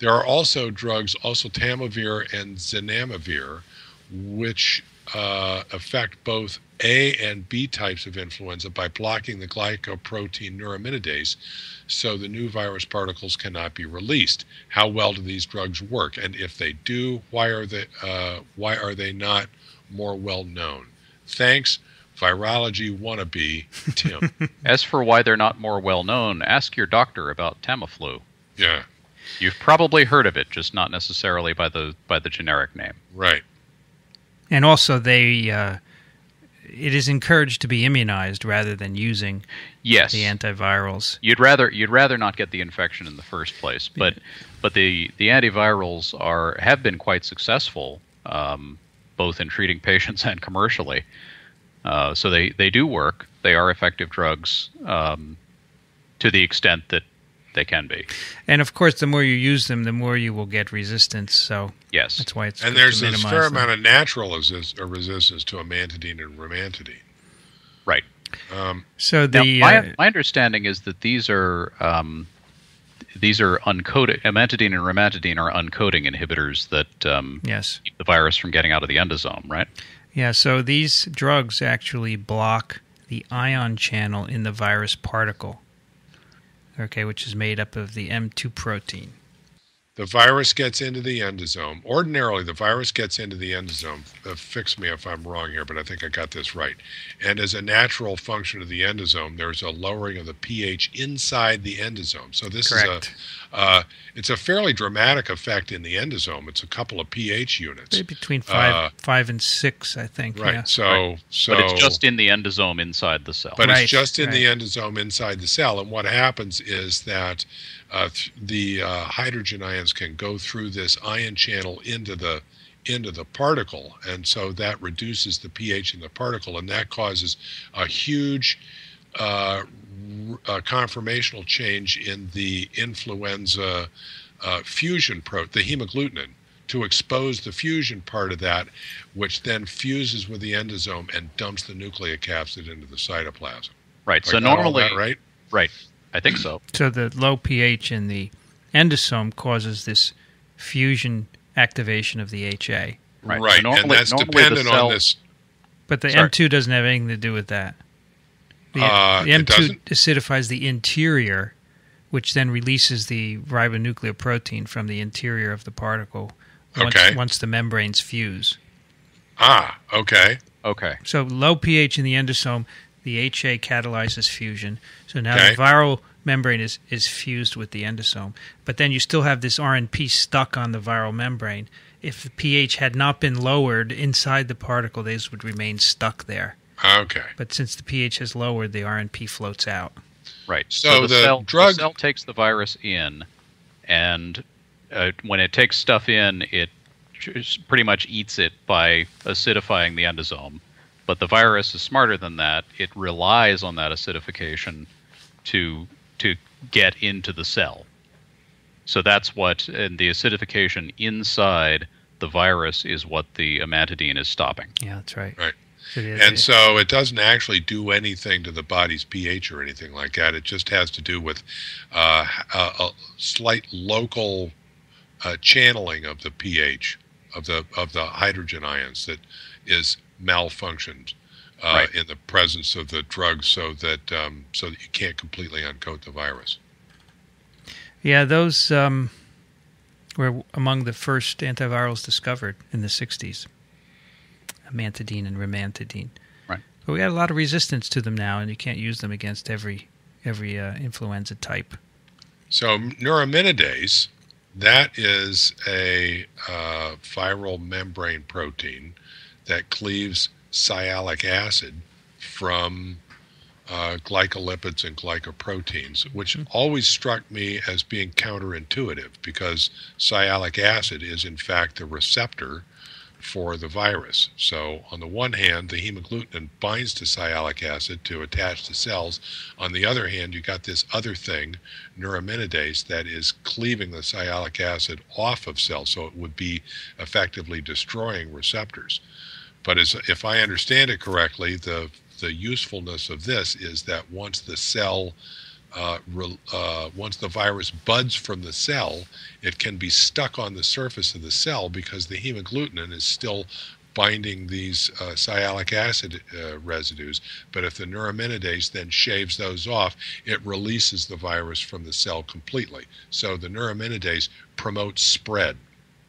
Speaker 2: There are also drugs, oseltamivir and zanamivir, which uh, affect both A and B types of influenza by blocking the glycoprotein neuraminidase so the new virus particles cannot be released. How well do these drugs work? And if they do, why are they, uh, why are they not more well known? Thanks, virology wannabe, Tim.
Speaker 3: As for why they're not more well known, ask your doctor about Tamiflu.
Speaker 2: yeah,
Speaker 3: You've probably heard of it, just not necessarily by the by the generic name.
Speaker 2: right.
Speaker 1: And also, they uh, it is encouraged to be immunized rather than using
Speaker 3: Yes.
Speaker 1: the antivirals.
Speaker 3: You'd rather you'd rather not get the infection in the first place, but but the the antivirals are have been quite successful, um, both in treating patients and commercially. Uh, so they they do work. They are effective drugs um, to the extent that they can be.
Speaker 1: And of course, the more you use them, the more you will get resistance. So
Speaker 3: Yes.
Speaker 1: that's why it's
Speaker 2: And there's
Speaker 1: to
Speaker 2: this
Speaker 1: minimize
Speaker 2: fair
Speaker 1: them.
Speaker 2: amount of natural resist- resistance to amantadine and rimantadine.
Speaker 3: Right.
Speaker 2: Um,
Speaker 1: So
Speaker 3: Now,
Speaker 1: the
Speaker 3: my,
Speaker 1: uh,
Speaker 3: my understanding is that these are um, these are uncoded. Amantadine and rimantadine are uncoding inhibitors that um,
Speaker 1: yes,
Speaker 3: keep the virus from getting out of the endosome. Right.
Speaker 1: yeah. So these drugs actually block the ion channel in the virus particle. Okay, which is made up of the M2 protein.
Speaker 2: The virus gets into the endosome. Ordinarily, the virus gets into the endosome. Uh, fix me if I'm wrong here, but I think I got this right. And as a natural function of the endosome, there's a lowering of the pH inside the endosome. So this
Speaker 1: Correct.
Speaker 2: is a uh, it's a fairly dramatic effect in the endosome. It's a couple of pH units.
Speaker 1: Between five,
Speaker 2: Uh,
Speaker 1: five and six, I think.
Speaker 2: Right.
Speaker 1: Yeah.
Speaker 2: So
Speaker 3: Right.
Speaker 2: so
Speaker 3: but it's just in the endosome inside the cell.
Speaker 2: but
Speaker 1: Right,
Speaker 2: it's just in the endosome inside the cell. And what happens is that uh, th- the uh, hydrogen ions can go through this ion channel into the into the particle, and so that reduces the pH in the particle, and that causes a huge uh, r- uh, conformational change in the influenza uh, fusion protein, the hemagglutinin, to expose the fusion part of that, which then fuses with the endosome and dumps the nucleocapsid into the cytoplasm.
Speaker 3: right.
Speaker 2: Have
Speaker 3: So
Speaker 2: I got all
Speaker 3: normally,
Speaker 2: that right?
Speaker 3: right. I think so.
Speaker 1: So the low pH in the endosome causes this fusion activation of the HA.
Speaker 3: Right. So
Speaker 2: and
Speaker 3: normally-
Speaker 2: that's
Speaker 3: normally the
Speaker 2: dependent
Speaker 3: cell-
Speaker 2: on this.
Speaker 1: But the
Speaker 3: Sorry.
Speaker 1: M2 doesn't have anything to do with that. The,
Speaker 2: Uh,
Speaker 1: the M2
Speaker 2: doesn't?
Speaker 1: acidifies the interior, which then releases the ribonucleoprotein from the interior of the particle once,
Speaker 2: Okay.
Speaker 1: once the membranes fuse.
Speaker 2: Ah, okay.
Speaker 3: Okay.
Speaker 1: So low pH in the endosome, the HA catalyzes fusion. So now
Speaker 2: Okay.
Speaker 1: the viral membrane is, is fused with the endosome. But then you still have this RNP stuck on the viral membrane. If the pH had not been lowered inside the particle, these would remain stuck there.
Speaker 2: Okay.
Speaker 1: But since the pH has lowered, the RNP floats out.
Speaker 3: Right.
Speaker 2: So
Speaker 3: the,
Speaker 2: the
Speaker 3: cell,
Speaker 2: drug-
Speaker 3: the cell takes the virus in, and uh, when it takes stuff in, it pretty much eats it by acidifying the endosome. But the virus is smarter than that. It relies on that acidification to to get into the cell. So that's what, and the acidification inside the virus is what the amantadine is stopping.
Speaker 1: Yeah, that's right.
Speaker 2: Right.
Speaker 1: It is,
Speaker 2: And
Speaker 1: yeah.
Speaker 2: so it doesn't actually do anything to the body's pH or anything like that. It just has to do with uh, a, a slight local uh, channeling of the pH of the of the hydrogen ions that is malfunctioned uh,
Speaker 3: Right.
Speaker 2: in the presence of the drug, so that um, so that you can't completely uncoat the virus.
Speaker 1: Yeah, those um, were among the first antivirals discovered in the 60s. Amantadine and rimantadine.
Speaker 3: Right.
Speaker 1: But we got a lot of resistance to them now, and you can't use them against every every uh, influenza type.
Speaker 2: So neuraminidase, that is a uh, viral membrane protein that cleaves sialic acid from uh, glycolipids and glycoproteins, which always struck me as being counterintuitive because sialic acid is in fact the receptor for the virus. So, on the one hand, the hemagglutinin binds to sialic acid to attach to cells. On the other hand, you got this other thing, neuraminidase, that is cleaving the sialic acid off of cells, so it would be effectively destroying receptors. But as, if I understand it correctly, the the usefulness of this is that once the cell uh, re, uh, once the virus buds from the cell, it can be stuck on the surface of the cell because the hemagglutinin is still binding these uh, sialic acid uh, residues. But if the neuraminidase then shaves those off, it releases the virus from the cell completely. So the neuraminidase promotes spread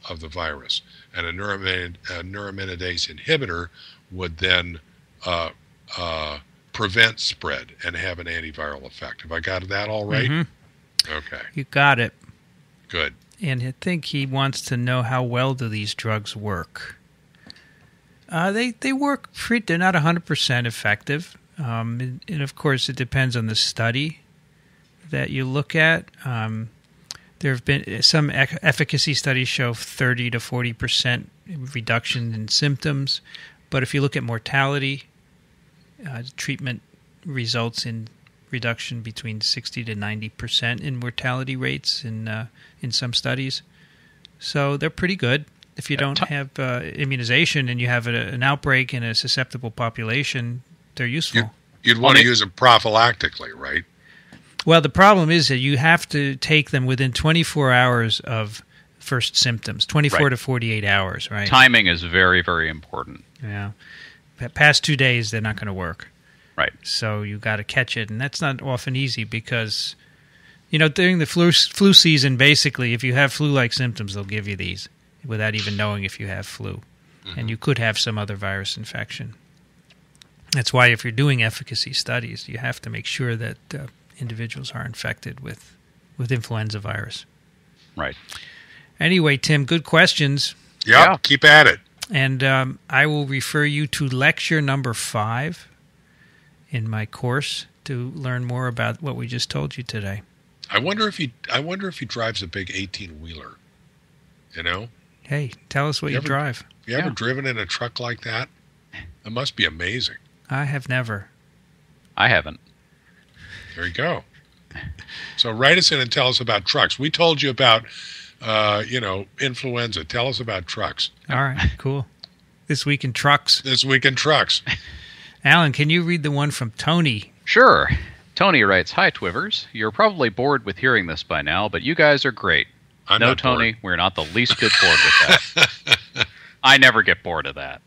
Speaker 2: of the virus, and a, neuramin, a neuraminidase inhibitor would then uh, uh, prevent spread and have an antiviral effect. Have I got that all right?
Speaker 1: Mhm.
Speaker 2: Okay,
Speaker 1: You got it.
Speaker 2: good.
Speaker 1: And I think he wants to know how well do these drugs work. Uh, they they work pretty. They're not hundred percent effective, um, and, and of course it depends on the study that you look at. Um, there have been some ec- efficacy studies show thirty to forty percent reduction in symptoms, but if you look at mortality, uh, treatment results in reduction between 60 to 90 percent in mortality rates in uh, in some studies. So they're pretty good. If you don't have uh, immunization and you have a, an outbreak in a susceptible population, they're useful.
Speaker 2: You'd want to use them prophylactically, right?
Speaker 1: Well, the problem is that you have to take them within 24 hours of first symptoms, 24
Speaker 3: Right.
Speaker 1: to 48 hours, right?
Speaker 3: Timing is very, very important.
Speaker 1: Yeah. Pa- Past two days, they're not going to work.
Speaker 3: Right.
Speaker 1: So you got to catch it, and that's not often easy because, you know, during the flu flu season, basically, if you have flu-like symptoms, they'll give you these without even knowing if you have flu, and you could have some other virus infection. That's why if you're doing efficacy studies, you have to make sure that uh, individuals are infected with with influenza virus.
Speaker 3: Right.
Speaker 1: Anyway, Tim, good questions.
Speaker 2: Yep,
Speaker 3: Yeah.
Speaker 2: keep at it.
Speaker 1: And um, I will refer you to lecture number five in my course to learn more about what we just told you today.
Speaker 2: I wonder if he. I wonder if he drives a big eighteen wheeler. You know,
Speaker 1: Hey, tell us what
Speaker 2: You
Speaker 1: you,
Speaker 2: ever-
Speaker 1: drive.
Speaker 2: you ever
Speaker 3: Yeah.
Speaker 2: driven in a truck like that? It must be amazing.
Speaker 1: I have never.
Speaker 3: I haven't.
Speaker 2: There you go. So write us in and tell us about trucks. We told you about, uh, you know, influenza. Tell us about trucks.
Speaker 1: All right, cool. This week in trucks.
Speaker 2: This week in trucks.
Speaker 1: Alan, can you read the one from Tony?
Speaker 3: Sure. Tony writes, Hi, Twivers. You're probably bored with hearing this by now, but you guys are great.
Speaker 2: I'm
Speaker 3: no,
Speaker 2: not bored.
Speaker 3: Tony, we're not the least bit bored with that. I never get bored of that.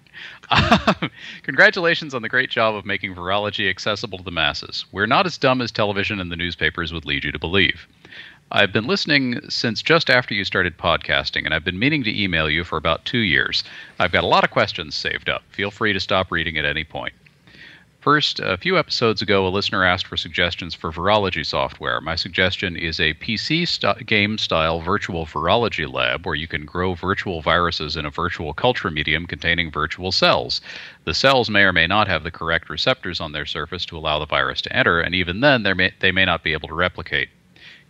Speaker 3: Congratulations on the great job of making virology accessible to the masses. We're not as dumb as television and the newspapers would lead you to believe. I've been listening since just after you started podcasting, and I've been meaning to email you for about two years. I've got a lot of questions saved up. Feel free to stop reading at any point. First, a few episodes ago, a listener asked for suggestions for virology software. My suggestion is a PC st- game style virtual virology lab where you can grow virtual viruses in a virtual culture medium containing virtual cells. The cells may or may not have the correct receptors on their surface to allow the virus to enter, and even then, may, they may not be able to replicate.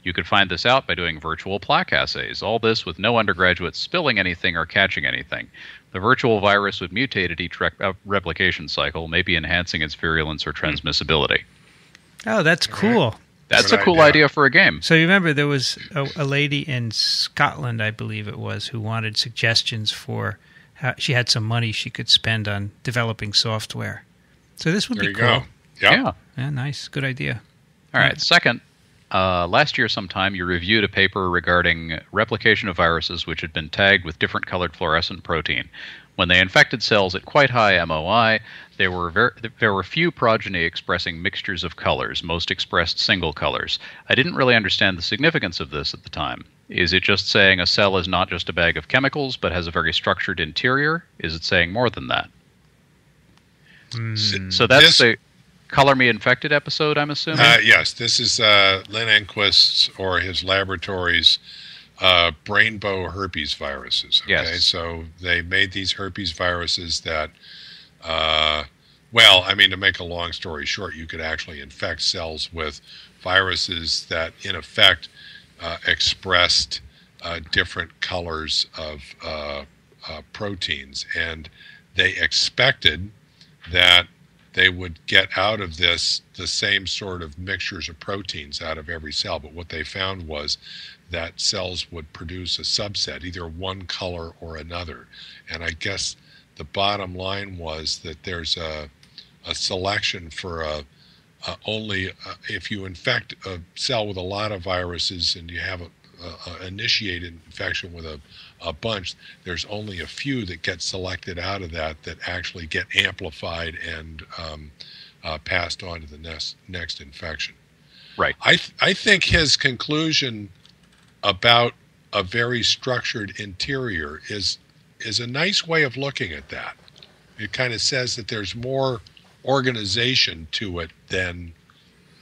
Speaker 3: You could find this out by doing virtual plaque assays, all this with no undergraduates spilling anything or catching anything. The virtual virus would mutate at each rec- uh, replication cycle, maybe enhancing its virulence or transmissibility.
Speaker 1: Oh, that's cool.
Speaker 3: That's
Speaker 2: Good
Speaker 3: a cool
Speaker 2: idea.
Speaker 3: idea for a game.
Speaker 1: So you remember there was a, a lady in Scotland, I believe it was, who wanted suggestions for how she had some money she could spend on developing software. So this would
Speaker 2: There
Speaker 1: be
Speaker 2: you
Speaker 1: cool.
Speaker 2: go. Yep.
Speaker 3: Yeah.
Speaker 1: Yeah, nice, good idea.
Speaker 3: All right. Second, uh, last year sometime you reviewed a paper regarding replication of viruses which had been tagged with different colored fluorescent protein. When they infected cells at quite high MOI, there were ver- there were few progeny expressing mixtures of colors. Most expressed single colors. I didn't really understand the significance of this at the time. Is it just saying a cell is not just a bag of chemicals but has a very structured interior? Is it saying more than that?
Speaker 2: S-
Speaker 3: So that's
Speaker 2: This-
Speaker 3: the color me infected episode. I'm assuming.
Speaker 2: Uh, yes, this is uh, Lynn Enquist's or his laboratory's uh, brainbow herpes viruses. Okay,
Speaker 3: Yes.
Speaker 2: so they made these herpes viruses that, uh, well, I mean, to make a long story short, you could actually infect cells with viruses that, in effect, uh, expressed uh, different colors of uh, uh, proteins, and they expected that they would get out of this the same sort of mixtures of proteins out of every cell. But what they found was that cells would produce a subset, either one color or another. And I guess the bottom line was that there's a, a selection for a, a only uh, if you infect a cell with a lot of viruses and you have a, a, a initiated infection with a, a bunch, there's only a few that get selected out of that that actually get amplified and um, uh, passed on to the next next infection.
Speaker 3: Right.
Speaker 2: I th- I think his conclusion about a very structured interior is is a nice way of looking at that. It kind of says that there's more organization to it than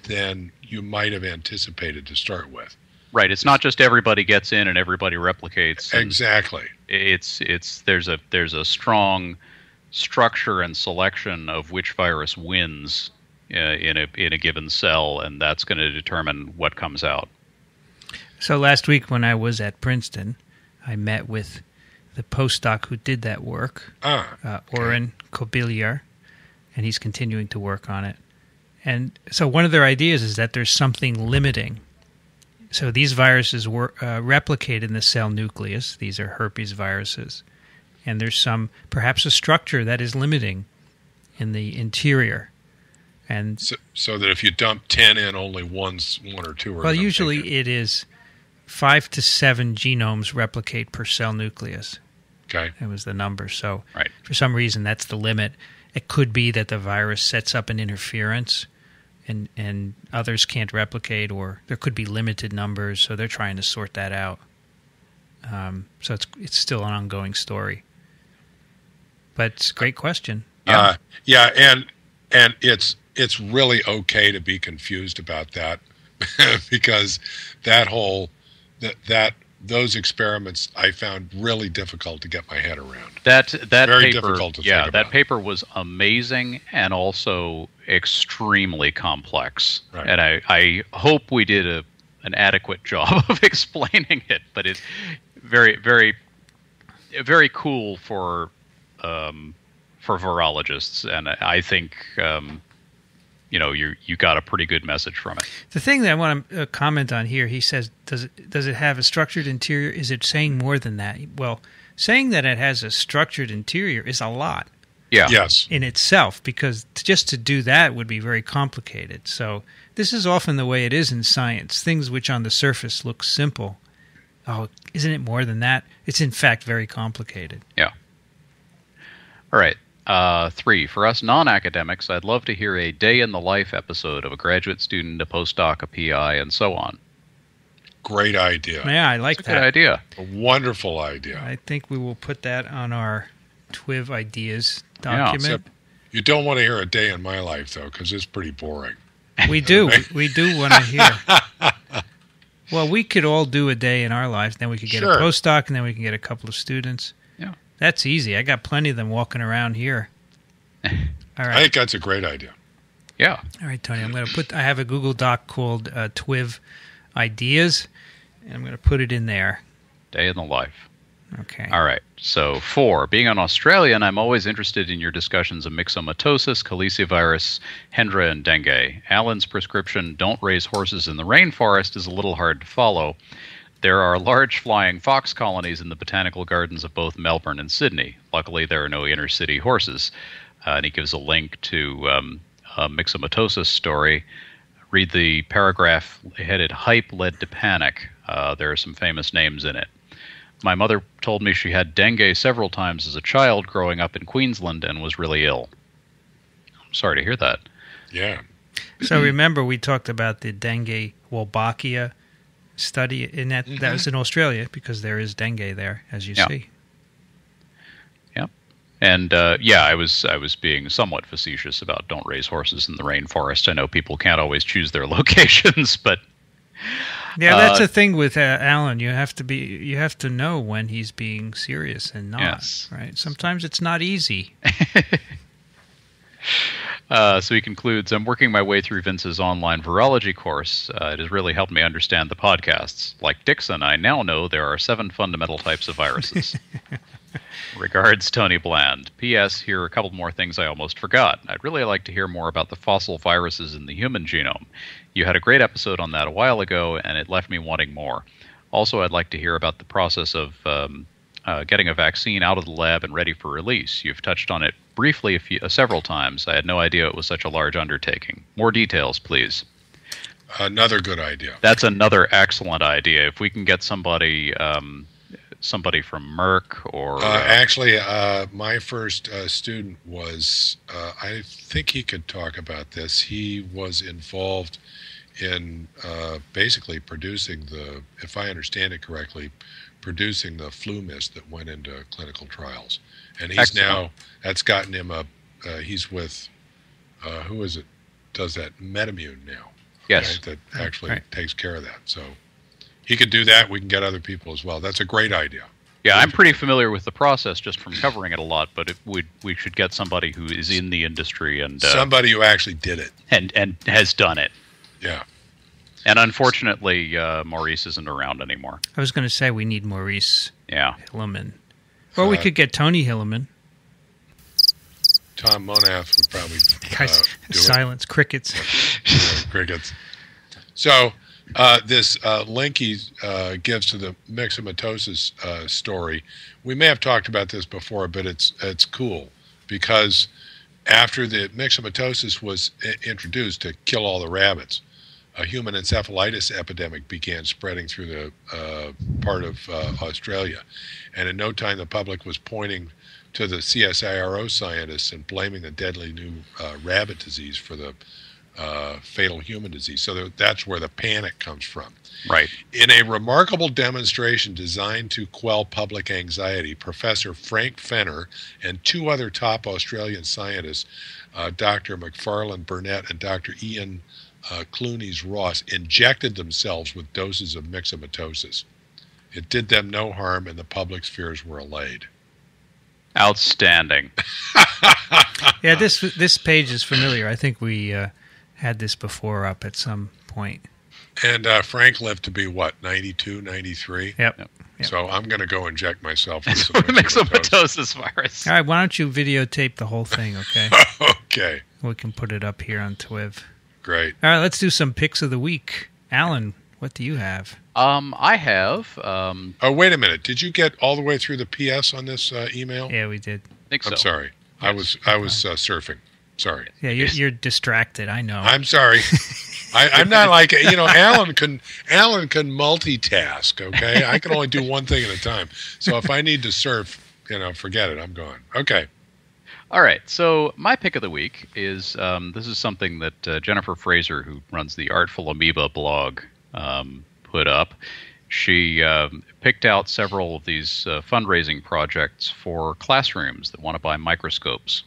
Speaker 2: than you might have anticipated to start with.
Speaker 3: Right. It's not just everybody gets in and everybody replicates. and
Speaker 2: Exactly.
Speaker 3: It's it's there's a there's a strong structure and selection of which virus wins uh, in a in a given cell, and that's going to determine what comes out.
Speaker 1: So last week when I was at Princeton, I met with the postdoc who did that work,
Speaker 2: Ah,
Speaker 1: uh, Oren Kobiliar, and he's continuing to work on it. And so one of their ideas is that there's something limiting. So these viruses were uh, replicate in the cell nucleus. These are herpes viruses, and there's some perhaps a structure that is limiting in the interior. And
Speaker 2: so, so that if you dump ten in, only one's one or two are.
Speaker 1: well, usually
Speaker 2: make it.
Speaker 1: is five to seven genomes replicate per cell nucleus.
Speaker 2: okay.
Speaker 1: It was the number. So
Speaker 3: Right.
Speaker 1: for some reason, that's the limit. It could be that the virus sets up an interference, and and others can't replicate, or there could be limited numbers. So they're trying to sort that out. Um, so it's it's still an ongoing story. But it's a great question.
Speaker 3: Yeah.
Speaker 2: Uh, yeah, and and it's it's really okay to be confused about that because that whole that that those experiments I found really difficult to get my head around.
Speaker 3: That that
Speaker 2: Very
Speaker 3: paper,
Speaker 2: difficult to
Speaker 3: yeah, that paper was amazing and also extremely complex.
Speaker 2: Right.
Speaker 3: And I, I hope we did a an adequate job of explaining it. But it's very very very cool for um, for virologists, and I- I think um, you know you you got a pretty good message from it.
Speaker 1: The thing that I want to uh, comment on here, he says, does it does it have a structured interior? Is it saying more than that? Well, saying that it has a structured interior is a lot.
Speaker 3: Yeah,
Speaker 2: Yes.
Speaker 1: in itself because just to do that would be very complicated. So this is often the way it is in science. Things which on the surface look simple, oh, isn't it more than that? It's in fact very complicated. Yeah.
Speaker 3: All right. Uh, three, for us non academics, I'd love to hear a day in the life episode of a graduate student, a postdoc, a PI, and so on.
Speaker 2: Great idea.
Speaker 1: Yeah, I like
Speaker 3: It's a good
Speaker 1: that.
Speaker 3: idea.
Speaker 2: A wonderful idea.
Speaker 1: I think we will put that on our TWIV ideas
Speaker 3: Yeah,
Speaker 1: document.
Speaker 2: except- You don't want to hear a day in my life though, because it's pretty boring.
Speaker 1: we do. we do want to hear. Well, we could all do a day in our lives. Then we could get
Speaker 2: Sure.
Speaker 1: a postdoc, and then we can get a couple of students.
Speaker 3: Yeah.
Speaker 1: That's easy. I got plenty of them walking around here. All
Speaker 2: I think that's a great idea.
Speaker 3: Yeah.
Speaker 1: All right, Tony. I'm going to put. I have a Google Doc called uh, TWIV Ideas, and I'm going to put it in there.
Speaker 3: Day in the life.
Speaker 1: Okay.
Speaker 3: All right. So, four, being an Australian, I'm always interested in your discussions of myxomatosis, calicivirus, hendra, and dengue. Alan's prescription, don't raise horses in the rainforest, is a little hard to follow. There are large flying fox colonies in the botanical gardens of both Melbourne and Sydney. Luckily, there are no inner city horses. Uh, and he gives a link to um, a myxomatosis story. Read the paragraph headed Hype Led to Panic. Uh, there are some famous names in it. My mother told me she had dengue several times as a child growing up in Queensland and was really ill. I'm sorry to hear that.
Speaker 2: Yeah.
Speaker 1: So remember, we talked about the dengue Wolbachia study in that that was in Australia because there is dengue there, as you
Speaker 3: Yeah.
Speaker 1: see.
Speaker 3: Yeah, and uh, yeah, I was I was being somewhat facetious about don't raise horses in the rainforest. I know people can't always choose their locations, but
Speaker 1: Yeah, that's
Speaker 3: Uh,
Speaker 1: the thing with uh, Alan. You have to be you have to know when he's being serious and not.
Speaker 3: Yes.
Speaker 1: Right. Sometimes it's not easy.
Speaker 3: Uh, so he concludes, I'm working my way through Vince's online virology course. Uh, it has really helped me understand the podcasts. Like Dixon, I now know there are seven fundamental types of viruses. Regards, Tony Bland. P.S. Here are a couple more things I almost forgot. I'd really like to hear more about the fossil viruses in the human genome. You had a great episode on that a while ago, and it left me wanting more. Also, I'd like to hear about the process of um, uh, getting a vaccine out of the lab and ready for release. You've touched on it briefly a few, uh, several times. I had no idea it was such a large undertaking. More details, please.
Speaker 2: Another good idea.
Speaker 3: That's another excellent idea. If we can get somebody, um, somebody from Merck or
Speaker 2: Uh, actually, uh, my first uh, student was, uh, I think he could talk about this. He was involved in uh, basically producing the, if I understand it correctly, producing the flu mist that went into clinical trials. And he's
Speaker 3: Excellent.
Speaker 2: now, that's gotten him a, uh, he's with, uh, who is it, does that? Metamune now.
Speaker 3: yes,
Speaker 2: right, that actually
Speaker 1: Right.
Speaker 2: takes care of that. So he could do that. We can get other people as well. That's a great idea.
Speaker 3: yeah, I'm pretty familiar with the process just from covering it a lot. But if we we should get somebody who is in the industry and uh,
Speaker 2: Somebody who actually did it.
Speaker 3: and and has done it.
Speaker 2: Yeah.
Speaker 3: And unfortunately, uh, Maurice isn't around anymore.
Speaker 1: I was going to say we need Maurice
Speaker 3: Yeah,
Speaker 1: Hilleman, or we
Speaker 2: Uh,
Speaker 1: could get Tony Hilleman.
Speaker 2: Tom Monath would probably
Speaker 1: Guys,
Speaker 2: uh, do
Speaker 1: silence, crickets.
Speaker 2: it. Crickets. So uh, this uh, link he uh, gives to the myxomatosis uh, story, we may have talked about this before, but it's it's cool because after the myxomatosis was introduced to kill all the rabbits, a human encephalitis epidemic began spreading through the uh, part of uh, Australia, and in no time the public was pointing to the CSIRO scientists and blaming the deadly new uh, rabbit disease for the uh, fatal human disease. So that's where the panic comes from.
Speaker 3: right.
Speaker 2: In a remarkable demonstration designed to quell public anxiety, Professor Frank Fenner and two other top Australian scientists, uh, Dr. McFarlane Burnett and Dr. Ian uh, Clooney's Ross, injected themselves with doses of myxomatosis. It did them no harm, and the public's fears were allayed.
Speaker 3: Outstanding.
Speaker 1: Yeah, this this page is familiar. I think we uh, had this before up at some point.
Speaker 2: And uh, Frank lived to be what, 92, 93?
Speaker 1: Yep.
Speaker 3: Yep.
Speaker 1: Yep.
Speaker 2: So I'm going to go inject myself with some myxomatosis.
Speaker 3: Myxomatosis virus.
Speaker 1: All right, why don't you videotape the whole thing, okay?
Speaker 2: okay,
Speaker 1: we can put it up here on Twiv.
Speaker 2: Great.
Speaker 1: All right, let's do some picks of the week. Alan, what do you have?
Speaker 3: Um, I have. Um,
Speaker 2: Oh, wait a minute. Did you get all the way through the PS on this uh, email?
Speaker 1: Yeah, we did.
Speaker 3: think so.
Speaker 2: I'm sorry. I was I was uh, surfing. Sorry.
Speaker 1: Yeah, you're,
Speaker 3: Yes.
Speaker 1: you're distracted. I know.
Speaker 2: I'm sorry. I, I'm not like you know. Alan can Alan can multitask. Okay, I can only do one thing at a time. So if I need to surf, you know, forget it. I'm gone. Okay.
Speaker 3: All right. So my pick of the week is um, this is something that uh, Jennifer Fraser, who runs the Artful Amoeba blog, um, put up. She um, picked out several of these uh, fundraising projects for classrooms that want to buy microscopes.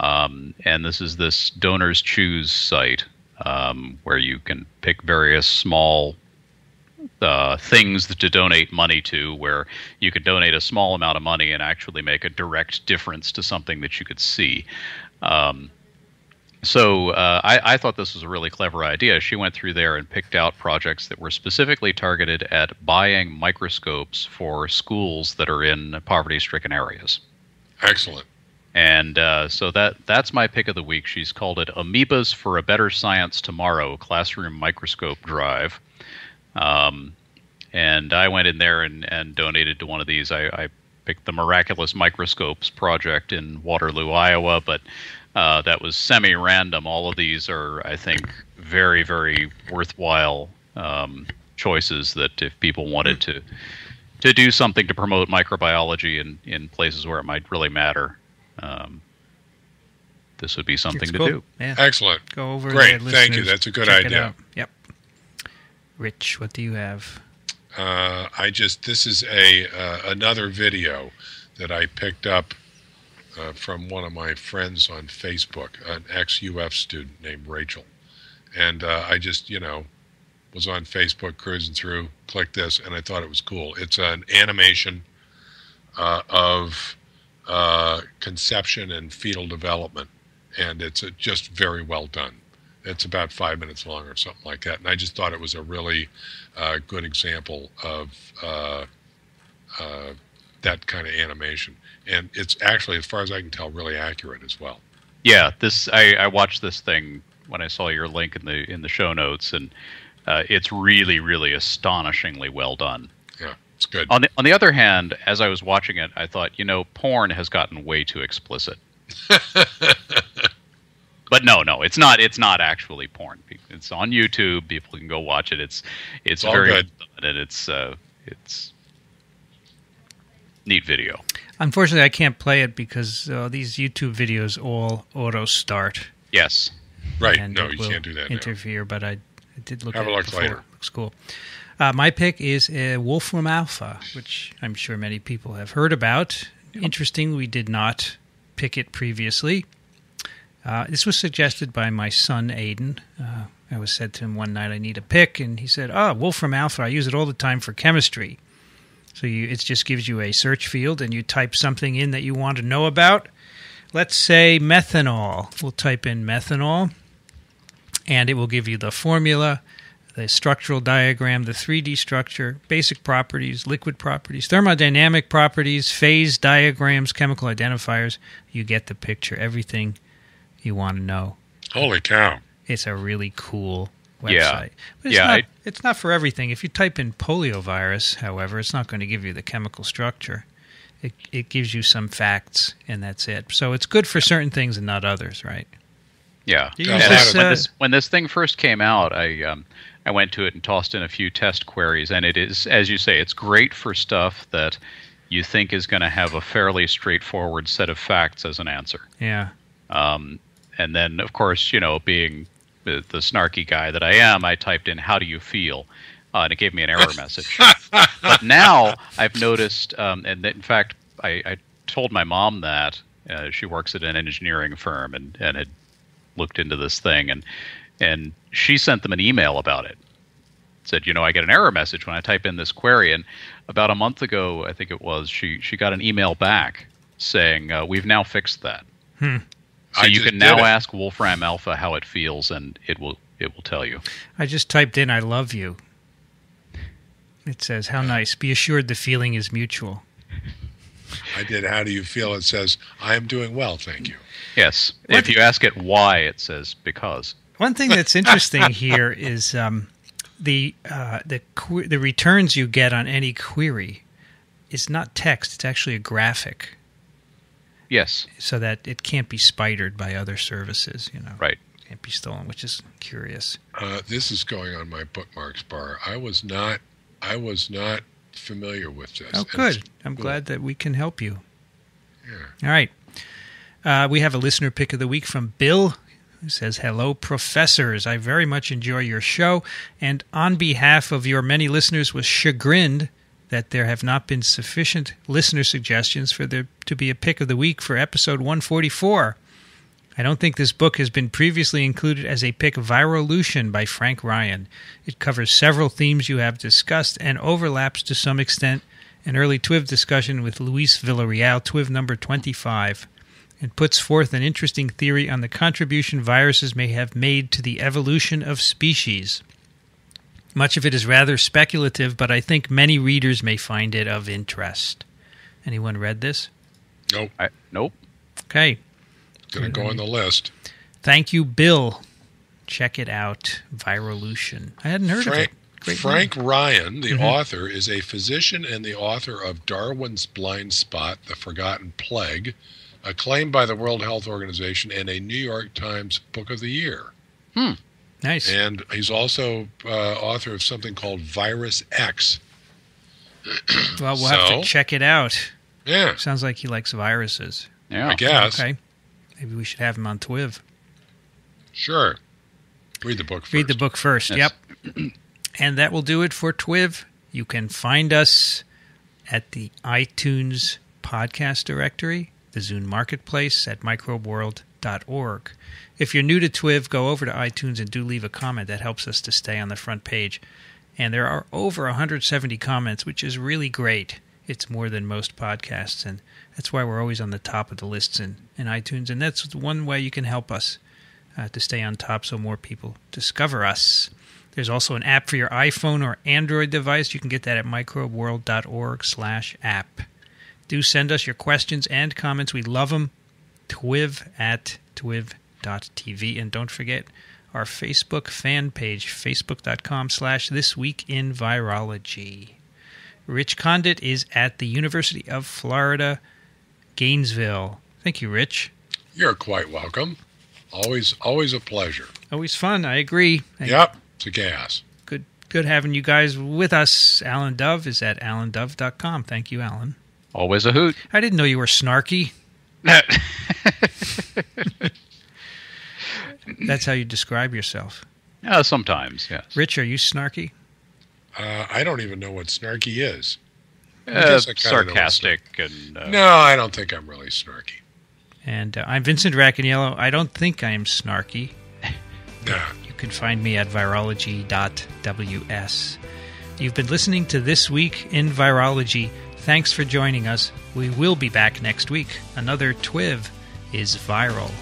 Speaker 3: Um, and this is this Donors Choose site um, where you can pick various small uh, things to donate money to, where you could donate a small amount of money and actually make a direct difference to something that you could see. Um, so uh, I, I, thought this was a really clever idea. She went through there and picked out projects that were specifically targeted at buying microscopes for schools that are in poverty-stricken areas.
Speaker 2: Excellent.
Speaker 3: And uh, so that that's my pick of the week. She's called it "Amoebas for a Better Science Tomorrow: Classroom Microscope Drive." Um, and I went in there and, and donated to one of these. I, I picked the Miraculous Microscopes project in Waterloo, Iowa, but uh, that was semi-random. All of these are, I think, very, very worthwhile um, choices. That if people wanted to to do something to promote microbiology in in places where it might really matter, um, this would be something
Speaker 1: it's
Speaker 3: to do.
Speaker 1: Yeah.
Speaker 2: Excellent.
Speaker 1: Go over.
Speaker 2: Great. Thank you. That's a good idea.
Speaker 1: Yep. Rich, what do you have?
Speaker 2: Uh, I just this is a uh, another video that I picked up uh, from one of my friends on Facebook, an ex UF student named Rachel, and uh, I just you know was on Facebook cruising through, clicked this, and I thought it was cool. It's an animation uh, of uh, conception and fetal development, and it's just very well done. It's about five minutes long or something like that, and I just thought it was a really uh, good example of uh, uh, that kind of animation, and it's actually, as far as I can tell, really accurate as well.
Speaker 3: Yeah, this I, I watched this thing when I saw your link in the in the show notes, and uh, it's really, really astonishingly well done.
Speaker 2: Yeah, it's good.
Speaker 3: On the on the other hand, as I was watching it, I thought, you know, porn has gotten way too explicit. but no, no, it's not. It's not actually porn. It's on YouTube. People can go watch it. It's it's
Speaker 2: All
Speaker 3: very
Speaker 2: good.
Speaker 3: and it's uh, it's neat video.
Speaker 1: Unfortunately, I can't play it because uh, these YouTube videos all auto start.
Speaker 3: Yes.
Speaker 2: right?
Speaker 1: and
Speaker 2: No, you can't do that. now.
Speaker 1: Interfere, but I, I did look
Speaker 2: Have
Speaker 1: at
Speaker 2: a
Speaker 1: it
Speaker 2: look
Speaker 1: before.
Speaker 2: later.
Speaker 1: Looks cool. Uh, my pick is uh, Wolfram Alpha, which I'm sure many people have heard about. Interesting, we did not pick it previously. Uh, this was suggested by my son Aiden. Uh, I was said to him one night, "I need a pick," and he said, "Oh, Wolfram Alpha. I use it all the time for chemistry." So you, it just gives you a search field, and you type something in that you want to know about. Let's say methanol. We'll type in methanol, and it will give you the formula, the structural diagram, the 3D structure, basic properties, liquid properties, thermodynamic properties, phase diagrams, chemical identifiers. You get the picture, everything you want to know.
Speaker 2: Holy cow!
Speaker 1: It's a really cool website.
Speaker 3: Yeah.
Speaker 1: But it's
Speaker 3: Yeah,
Speaker 1: not,
Speaker 3: I-
Speaker 1: it's not for everything. If you type in poliovirus, however, it's not going to give you the chemical structure. It, it gives you some facts, and that's it. So it's good for certain things and not others, right?
Speaker 3: Yeah.
Speaker 1: Do
Speaker 3: And
Speaker 2: this,
Speaker 3: when
Speaker 1: uh,
Speaker 3: this when this thing first came out, I um, I went to it and tossed in a few test queries, and it is, as you say, it's great for stuff that you think is going to have a fairly straightforward set of facts as an answer.
Speaker 1: Yeah.
Speaker 3: Um, and then, of course, you know, being the, the snarky guy that I am, I typed in "How do you feel," uh, and it gave me an error message. but now I've noticed, um, and in fact, I, I told my mom that uh, she works at an engineering firm and, and had looked into this thing, and and she sent them an email about it. Said, you know, I get an error message when I type in this query, and about a month ago, I think it was, she she got an email back saying uh, we've now fixed that. So
Speaker 2: I
Speaker 3: you can now ask Wolfram Alpha how it feels, and it will it will tell you.
Speaker 1: I just typed in "I love you." It says, "How nice." Be assured the feeling is mutual.
Speaker 2: I did. How do you feel? It says, "I am doing well, thank you."
Speaker 3: Yes.
Speaker 1: What-
Speaker 3: If you ask it why, it says because.
Speaker 1: One thing that's interesting here is um, the uh, the que- the returns you get on any query is not text; it's actually a graphic,
Speaker 3: Yes.
Speaker 1: so that it can't be spidered by other services. You know,
Speaker 3: Right.
Speaker 1: can't be stolen, which is curious.
Speaker 2: Uh, this is going on my bookmarks bar. I was not. I was not familiar with this.
Speaker 1: Oh, good. I'm
Speaker 2: cool.
Speaker 1: glad that we can help you.
Speaker 2: Yeah.
Speaker 1: All right. Uh, we have a listener pick of the week from Bill, who says, Hello, professors. I very much enjoy your show, and on behalf of your many listeners, was chagrined that there have not been sufficient listener suggestions for there to be a pick of the week for episode 144. I don't think this book has been previously included as a pick Virolution by Frank Ryan. It covers several themes you have discussed and overlaps to some extent an early TWIV discussion with Luis Villarreal, TWIV number 25. and puts forth an interesting theory on the contribution viruses may have made to the evolution of species. Much of it is rather speculative, but I think many readers may find it of interest. Anyone read this?
Speaker 2: Nope.
Speaker 3: I, nope.
Speaker 1: Okay.
Speaker 2: Gonna go on the list.
Speaker 1: Thank you, Bill. Check it out. Virolution. I hadn't heard
Speaker 2: Frank,
Speaker 1: of it. Great
Speaker 2: Frank Ryan, the
Speaker 1: Mhm.
Speaker 2: author, is a physician and the author of Darwin's Blind Spot, The Forgotten Plague, acclaimed by the World Health Organization and a New York Times Book of the Year.
Speaker 1: name. Nice.
Speaker 2: And he's also uh, author of something called Virus X.
Speaker 1: well, we'll have to check it out.
Speaker 2: Yeah,
Speaker 1: Sounds like he likes viruses.
Speaker 3: Yeah.
Speaker 2: I guess.
Speaker 1: Okay. Maybe we should have him on Twiv.
Speaker 2: Sure. Read the book first.
Speaker 1: Read the book first.
Speaker 3: Yes.
Speaker 1: Yep. and that will do it for Twiv. You can find us at the iTunes podcast directory, the Zune Marketplace at microbeworld.org. If you're new to Twiv, go over to iTunes and do leave a comment. That helps us to stay on the front page. And there are over 170 comments, which is really great. It's more than most podcasts, and that's why we're always on the top of the lists in, in iTunes. And that's one way you can help us uh, to stay on top so more people discover us. There's also an app for your iPhone or Android device. You can get that at microbeworld.org slash app. Do send us your questions and comments. We love them. Twiv at twiv.tv. And don't forget our Facebook fan page, facebook.com slash this week in virology. Rich Condit is at the University of Florida, Gainesville. Thank you, Rich.
Speaker 2: You're quite welcome. Always, always a pleasure.
Speaker 1: Always fun. I agree. And
Speaker 2: Yep, it's a gas.
Speaker 1: Good, good having you guys with us. Alan Dove is at alandove.com. Thank you, Alan.
Speaker 3: Always a hoot.
Speaker 1: I didn't know you were snarky. That's how you describe yourself.
Speaker 3: Uh, sometimes, yes.
Speaker 1: Rich, are you snarky?
Speaker 2: Uh, I don't even know what snarky is.
Speaker 3: Uh,
Speaker 2: guess I kinda know what's
Speaker 3: sarcastic and uh,
Speaker 2: No, I don't think I'm really snarky.
Speaker 1: And uh, I'm Vincent Racaniello. I don't think I am snarky.
Speaker 2: Nah.
Speaker 1: You can find me at virology.ws. You've been listening to This Week in Virology. Thanks for joining us. We will be back next week. Another TWIV is viral.